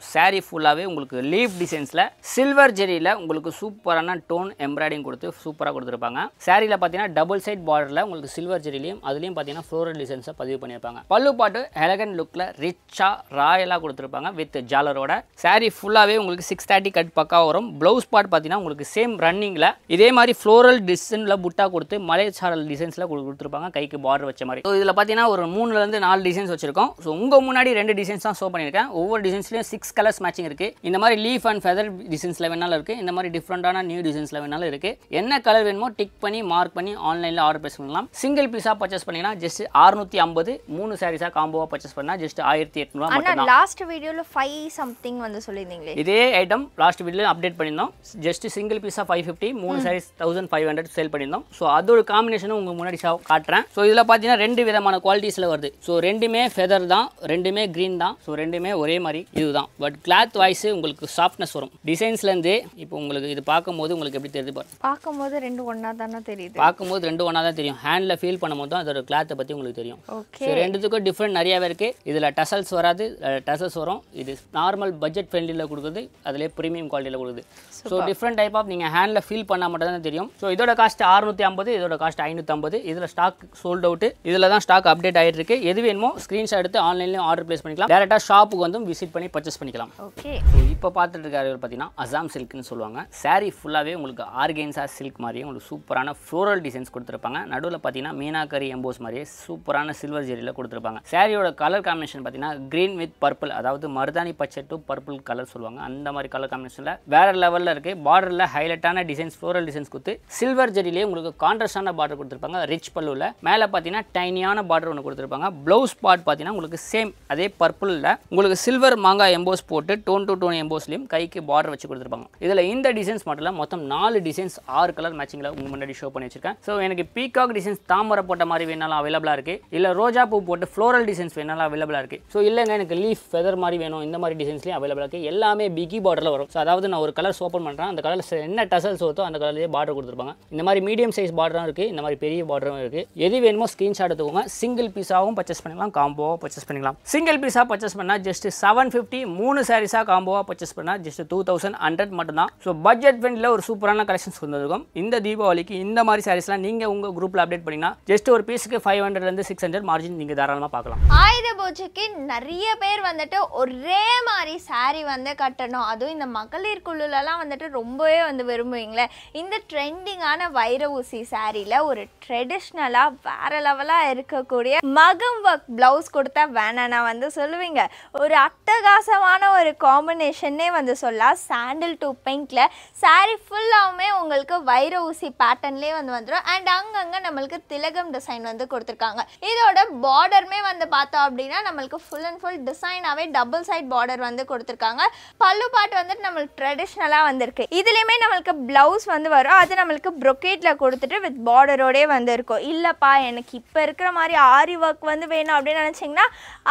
ஃபுல்லாகவே உங்களுக்கு லீஃப் டிசைன்ஸில் சில்வர் ஜெரியில் உங்களுக்கு சூப்பரான டோன் எம்ப்ராய்டிங் கொடுத்து சூப்பராக கொடுத்துருப்பாங்க. சாரியில் பார்த்தீங்கன்னா டபுள் சைட் பார்டரில் உங்களுக்கு சில்வர் ஜெரிலையும் அதுலேயும் பார்த்தீங்கன்னா ஃப்ளோரல் டிசைன்ஸை பதிவு பண்ணியிருப்பாங்க. பல்லு பாட்டு எலகன் லுக்கில் ரிச்சாக ராயலாக கொடுத்துருப்பாங்க வித் ஜாலரோட saree ஃபுல்லாகவே உங்களுக்கு சிக்ஸ் தேர்ட்டி கட் பக்கா வரும். ப்ளவுஸ் பார்ட் பார்த்தீங்கன்னா உங்களுக்கு சேம் ரன்னிங் ரன்னிங்கில் இதே மாதிரி ஃப்ளோரல் டிசைனில் புட்டா கொடுத்து மலை சாரல் டிசைன்ஸில் கொடுத்துருப்பாங்க. கைக்கு பார்டர் வச்ச மாதிரி. ஸோ இதில் பார்த்தீங்கன்னா ஒரு மூணுலேருந்து நாலு டிசைன்ஸ் வச்சிருக்கோம். ஸோ உங்கள் முன்னாடி ரெண்டு டிசைன்ஸ் தான் ஷோ பண்ணியிருக்கேன். ஒவ்வொரு டிசைன்ஸ்லையும் சிக்ஸ் கலர்ஸ் மேட்சிங் இருக்குது இந்த மாதிரி லீஃப் அண்ட் ஃபெதர் டிசைன்ஸில் வேணாலும் இருக்குது இந்த மாதிரி டிஃப்ரெண்டான நியூ டிசைன்ஸில் வேணாலும் இருக்குது என்ன கலர் வேணுமோ டிக் பண்ணி மார்க் பண்ணி ஆன்லைனில் ஆர்டர் ப்ளேஸ் பண்ணலாம். சிங்கிள் பீஸாக பர்ச்சேஸ் பண்ணிங்கன்னா ஜஸ்ட் அறுநூற்றி ஐம்பது மூணு சாரீஸாக காம்போவாக பர்ச்சேஸ் பண்ணால் ஜஸ்ட் ஆயிரத்தி எட்நூறுவா மட்டும் லாஸ்ட் வீடியோல ஃபைவ் சம்திங் வந்து சொல்லியிருந்தீங்களே. இதே ஐட்டம் லாஸ்ட் வீடியோ அப்டேட் பண்ணியிருந்தோம். ஜஸ்ட் சிங்கிள் பீஸாக ஃபைவ் ஃபிஃப்டி மூணு saris thousand five hundred sale பண்ணியிருந்தோம். ஸோ அதோட காம்பினேஷனும் உங்கள் முன்னாடி காட்டுறேன். ஸோ இதில் பார்த்தீங்கன்னா ரெண்டு விதமான குவாலிட்டிஸில் வருது. ஸோ ரெண்டுமே ஃபெதர் தான் ரெண்டுமே க்ரீன் தான். ஸோ ரெண்டுமே ஒரே மாதிரி இதுதான். பட் கிளாத் வாய்ஸ் உங்களுக்கு சாஃப்ட்னஸ் வரும். டிசைன்ஸ்லேருந்து இப்போ உங்களுக்கு இது பார்க்கும்போது உங்களுக்கு எப்படி தெரியுது பாருங்க பார்க்கும்போது ரெண்டு ஒண்ணா தானே தெரியுது? பார்க்கும்போது ரெண்டு ஒன்றா தான் தெரியும். ஹேண்டில் ஃபீல் பண்ணும்போது தான் அதோட கிளாத்தை பற்றி உங்களுக்கு தெரியும். ஸோ ரெண்டுத்துக்கும் டிஃப்ரெண்ட் நிறையாவே இருக்குது இதில் டசல்ஸ் வராது. டசல்ஸ் வரும். இது நார்மல் பட்ஜெட் ஃப்ரெண்ட்லியில் கொடுக்குது அதிலே ப்ரீமியம் குவாலிட்டியில் கொடுக்குது ஸோ டிஃப்ரெண்ட் டைப் ஆஃப் நீங்கள் ஹேண்டில் ஃபீல் பண்ணால் மட்டும் தான் தெரியும். ஸோ இதோட காஸ்ட் அறுநூற்றி ஐம்பது இதோட காஸ்ட் ஐநூற்றம்பது இதில் ஸ்டாக் சோல்ட் அவுட் இதில் தான் ஸ்டாக் அப்டேட் ஆகிட்டு இருக்கு எது வேணுமோ ஸ்க்ரீன்ஷாட் எடுத்து ஆன்லைன்லேயும் ஆர்டர் ப்ளேஸ் பண்ணிக்கலாம். டேரெக்டாக ஷாப்புக்கு வந்து விசிட் பண்ணி பர்ச்சேஸ் பண்ணிக்கலாம். ஓகே ஸோ இப்போ பார்த்துட்டு இருக்காரு பார்த்தீங்கன்னா அசாம் சில்க்னு சொல்லுவாங்க. Saree ஃபுல்லாகவே உங்களுக்கு ஆர்கென்சா சில்க் மாதிரியே உங்களுக்கு சூப்பரான ஃப்ளோரல் டிசைன்ஸ் கொடுத்துருப்பாங்க. நடுவில் பார்த்தீங்கன்னா மீனாக்கரி எம்போஸ் மாதிரியே சூப்பரான சில்வர் ஜெரியில் கொடுத்துருப்பாங்க. சாரியோட கலர் காம்பினேஷன் பார்த்தீங்கன்னா க்ரீன் வித் பர்பிள் அதாவது மருதாணி பச்சை டு பர்பிள் கலர் சொல்லுவாங்க. அந்த மாதிரி கலர் காம்பினேஷனில் வேற லெவலில் இருக்குது பார்டரில் ஹைலைட்டான டிசைன்ஸ் ஃப்ளோரல் டிசைன்ஸ் கொடுத்து சில்வர் ஜெரிலே உங்களுக்கு கான்ட்ராஸ்டான பார்டர் கொடுத்துருப்பாங்க. ரிச் பல்லுவில் மேலே பார்த்தீங்கன்னா டைனியான பார்டர் ஒன்று கொடுத்துருப்பாங்க. ப்ளவுஸ் பார்ட் பார்த்தீங்கன்னா உங்களுக்கு சேம் அதே பர்பிளில் உங்களுக்கு சில்வர் மாங்காய் எம்போஸ் போட்டு டோன் டு டோன் எம்போஸ்லையும் கைக்கு பார்டர் வச்சு கொடுத்துருப்பாங்க. இதில் இந்த டிசைன்ஸ் மட்டும் இல்லை மொத்தம் நாலு டிசைன்ஸ் ஆறு கலர் மேட்சிங்கில் உங்கள் முன்னாடி ஷோ பண்ணி வச்சிருக்கேன். ஸோ எனக்கு பீகாக் டிசைன்ஸ் தாமரை போட்ட மாதிரி வேணாலும் அவைலபிளாக இருக்குது இல்லை ரோஜா பூ போட்டு ஃப்ளோரல் டிசைன்ஸ் வேணாலும் அவைலபிளாக இருக்குது ஸோ இல்லைங்க எனக்கு லீஃப் ஃபெதர் மாதிரி வேணும். இந்த மாதிரி டிசைன்ஸ்லையும் அவைலபிளாக இருக்குது எல்லாமே பிகி பார்டரில் வரும். ஸோ அதாவது நான் ஒரு கலர் கலர்ஸ் ஓப்பன் பண்ணுறேன் அந்த கலரில் என்ன டசல்ஸ் வருதோ அந்த கலர்லேயே பார்டர் கொடுத்துருப்பாங்க. இந்த மாதிரி மீடியம் சைஸ் பார்டரும் இருக்குது இந்த மாதிரி பெரிய பார்டரும் இருக்குது எது வேணுமோ ஸ்க்ரீன்ஷாட் எடுத்துக்கோங்க. சிங்கிள் பீஸாகவும் பர்ச்சேஸ் பண்ணிக்கலாம். காம்போவாக பர்ச்சேஸ் பண்ணிக்கலாம். சிங்கிள் பீஸாக பர்ச்சேஸ் பண்ணால் ஜஸ்ட் செவன் ஃபிஃப்டி மூணு சாரீஸாக காம்போவாக பர்ச்சேஸ் பண்ணால் ஜஸ்ட் டூ தௌசண்ட் ஹண்ட்ரட் மட்டும்தான். ஸோ பட்ஜெட் ஃப்ரெண்டில் ஒரு சூப்பரான கலெக்ஷன்ஸ் வந்திருக்கும் இந்த தீபாவளிக்கு இந்த மாதிரி சாரீஸ்லாம் நீங்கள் உங்கள் குரூப்பில் அப்டேட் பண்ணிங்கன்னா ஜஸ்ட் ஒரு பீஸுக்கு ஃபைவ் ஹண்ட்ரட்லேருந்து சிக்ஸ் ஹண்ட்ரட் மார்ஜின் நீங்கள் தாராளமாக பார்க்கலாம். ஆயுத பூஜைக்கு நிறைய பேர் வந்துட்டு ஒரே மாதிரி saree வந்து கட்டணும். அதுவும் இந்த மகளிர் குழுலலாம் வந்துட்டு ரொம்பவே வந்து விரும்புவீங்களே. இந்த ட்ரெண்டிங்கான வைர ஊசி சாரியில் ஒரு ட்ரெடிஷ்னலாக வேற லெவலாக இருக்கக்கூடிய மகம் ஒர்க் ப்ளவுஸ் கொடுத்தா வேணானா வந்து சொல்லுவீங்க. ஒரு அட்டகாசமான ஒரு காம்பினேஷன்னே வந்து சொல்லலாம். சாண்டில் டு பிங்க்ல சாரி ஃபுல்லாகவுமே உங்களுக்கு வைர ஊசி பேட்டர்ன்லேயே வந்து வந்துடும் அண்ட் அங்கங்கே நம்மளுக்கு திலகம் டிசைன் வந்து கொடுத்துருக்காங்க. இதோட பார்டருமே வந்து பார்த்தோம் அப்படின்னா நம்மளுக்கு ஃபுல் அண்ட் ஃபுல் டிசைனாகவே டபுள் சைட் பார்டர் வந்து கொடுத்துருக்காங்க. பல்லு பாட்டு வந்துட்டு நம்மளுக்கு ட்ரெடிஷ்னலாக வந்து வந்திருக்கு. இதுலேயுமே நம்மளுக்கு ப்ளவுஸ் வந்து வரும். அது நம்மளுக்கு ப்ரொக்கேட்டில் கொடுத்துட்டு வித் பார்டரோடே வந்து இருக்கும் இல்லைப்பா எனக்கு இப்போ இருக்கிற மாதிரி ஆரி ஒர்க் வந்து வேணும் அப்படின்னு நினச்சிங்கன்னா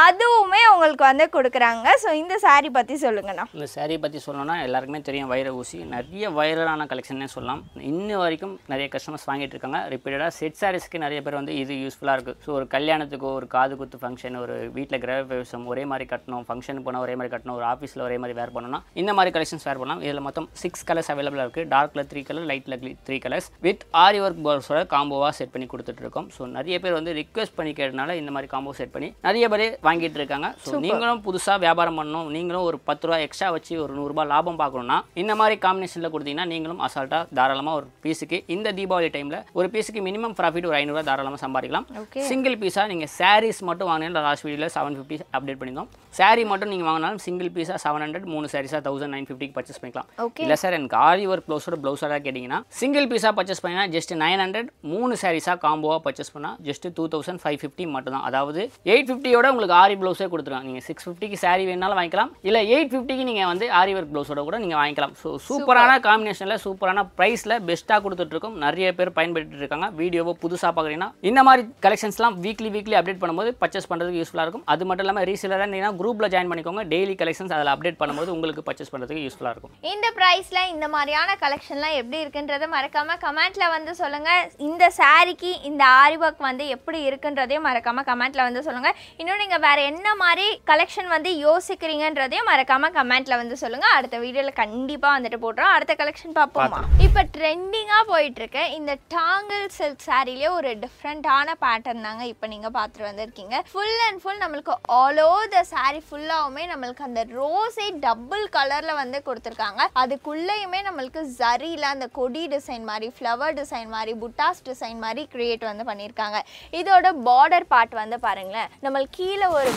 அதுவுமே உங்களுக்கு வந்து கொடுக்குறாங்க. ஸோ இந்த சாரீ பற்றி சொல்லுங்கண்ணா இந்த சாரீ பற்றி சொல்லணும்னா எல்லாருக்குமே தெரியும் வைர ஊசி. நிறைய வைரலான கலெக்ஷனே சொல்லலாம். இன்ன வரைக்கும் நிறைய கஸ்டமர்ஸ் வாங்கிட்டு இருக்காங்க. ரிப்பீட்டடாக செட் சாரீஸ்க்கு நிறைய பேர் வந்து இது யூஸ்ஃபுல்லாக இருக்குது ஸோ ஒரு கல்யாணத்துக்கோ ஒரு காது குத்து ஃபங்க்ஷன் ஒரு வீட்டில் கிரக பிரவேசம் ஒரே மாதிரி கட்டணும் ஃபங்க்ஷன் போனால் ஒரே மாதிரி கட்டணும் ஒரு ஆஃபீஸில் ஒரே மாதிரி வேர் பண்ணணும்னா இந்த மாதிரி கலெக்ஷன்ஸ் வேர் பண்ணலாம். இதில் மொத்தம் சிக்ஸ் கலர்ஸ் அவைலபிளாக இருக்குது டார்க்கில் த்ரீ கலர் லைட்டில் three colours with aari work பால்ஸோட காம்போவாக செட் பண்ணி கொடுத்துட்டு இருக்கோம். ஸோ நிறைய பேர் வந்து ரிக்வெஸ்ட் பண்ணி கேட்டனால இந்த மாதிரி காம்போ செட் பண்ணி நிறைய பேர் வாங்கிட்டு இருக்காங்க. ஸோ நீங்களும் புதுசாக வியாபாரம் பண்ணணும். நீங்களும் ஒரு பத்து ரூபா எக்ஸ்ட்ரா வச்சு ஒரு நூறுரூபா லாபம் பார்க்கணும்னா இந்த மாதிரி காம்பினேஷனில் கொடுத்தீங்கன்னா நீங்களும் அசால்ட்டாக தாராளமாக ஒரு பீஸுக்கு இந்த தீபாவளி டைமில் ஒரு பீஸுக்கு மினிமம் ப்ராஃபிட் ஒரு ஐநூறுரூவா தாராளமாக சம்பாதிக்கலாம். சிங்கிள் பீஸாக நீங்கள் சாரீஸ் மட்டும் வாங்கினா லாஸ்ட் வீடியோவில் செவன் ஃபிஃப்டி அப்டேட் பண்ணியிருந்தோம். Saree மட்டும் நீங்கள் வாங்கினாலும் சிங்கிள் பீஸாக செவன் ஹண்ட்ரட் மூணு சாரீஸாக தௌசண்ட் நைன் ஃபிஃப்டிக்கு பர்ச்சேஸ் பண்ணிக்கலாம். இல்லை சார் எனக்கு ஆரி ஒர்க் ப்ளவுஸோட ப்ளவுஸோட கேட்டிங்கன்னா சிங்கிள் பீஸாக பர்ச்சேஸ் பண்ணினா ஜஸ்ட் நைன் ஹண்ட்ரட் மூணு சாரீஸாக காம்போவாக பர்ச்சேஸ் பண்ணால் just two thousand five fifty மட்டும் தான் அதாவது எயிட் ஃபிஃப்டியோட உங்களுக்கு ஆரி ப்ளவுஸே கொடுத்துருவாங்க நீங்கள் சிக்ஸ் ஃபிஃப்டிக்கு சாரீ வேணாலும் வாங்கிக்கலாம். இல்லை எயிட் ஃபிஃப்டிக்கு நீங்கள் வந்து ஆரி ஒர்க் ப்ளவுஸோட கூட நீங்கள் வாங்கிக்கலாம். ஸோ சூப்பரான காம்பினேஷனில் சூப்பரான ப்ரைஸில் பெஸ்ட்டாக கொடுத்துட்ருக்கோம். நிறைய பேர் பயன்படுத்திட்டு இருக்காங்க. வீடியோவை புதுசாக பார்க்குறீங்கன்னா இந்த மாதிரி கலெக்ஷன்ஸ்லாம் வீக்லி வீக்லி அப்டேட் பண்ணும்போது பர்ச்சேஸ் பண்ணுறதுக்கு யூஸ்ஃபுல்லாக இருக்கும். அது மட்டும் இல்லாமல் ரீசேலராக இருந்தீங்கன்னா குரூப்பில் ஜாயின் பண்ணிக்கோங்க. டெய்லி கலெக்ஷன்ஸ் அதில் அப்டேட் பண்ணும்போது உங்களுக்கு பர்ச்சேஸ் பண்ணுறதுக்கு யூஸ்ஃபுல்லாக இருக்கும். இந்த ப்ரைஸ்ல இந்த மாதிரியான கலெக்ஷன்லாம் எப்படி இருக்குன்றத மறக்காம கமெண்ட்ல வந்து சொல்லுங்க. இந்த சாரிக்கு இந்த ஆரி ஒர்க் வந்து எப்படி இருக்குன்றதையும் மறக்காம கமெண்ட்ல வந்து சொல்லுங்க. இன்னும் நீங்க வேற என்ன மாதிரி கலெக்ஷன் வந்து யோசிக்கிறீங்கன்றதையும் மறக்காம கமெண்ட்ல வந்து சொல்லுங்க. அடுத்த வீடியோல கண்டிப்பா வந்துட்டு போடுறோம். அடுத்த கலெக்ஷன் பார்ப்போமா? இப்போ ட்ரெண்டிங்கா போயிட்டு இருக்க இந்த டாங்கிள் சில்க் சாரிலேயே ஒரு டிஃப்ரெண்டான பேட்டர்ன் தாங்க இப்போ நீங்க பார்த்துட்டு வந்திருக்கீங்க. ஃபுல் அண்ட் ஃபுல் நம்மளுக்கு ஆல் ஓவர் த சாரி ஃபுல்லாவுமே நம்மளுக்கு அந்த ரோஸே டபுள் கலர்ல வந்து கொடுத்துருக்காங்க. அதுக்குள்ளேயுமே நம்மளுக்கு ஜரியில் அந்த கொடி டிசைன் மாதிரி ஃப்ளவர் டிசைன் மாதிரி புட்டாஸ் டிசைன் மாதிரி க்ரியேட் வந்து பண்ணியிருக்காங்க இதோட பார்டர் பார்ட் வந்து பாருங்களேன். நம்மளுக்கு கீழே ஒரு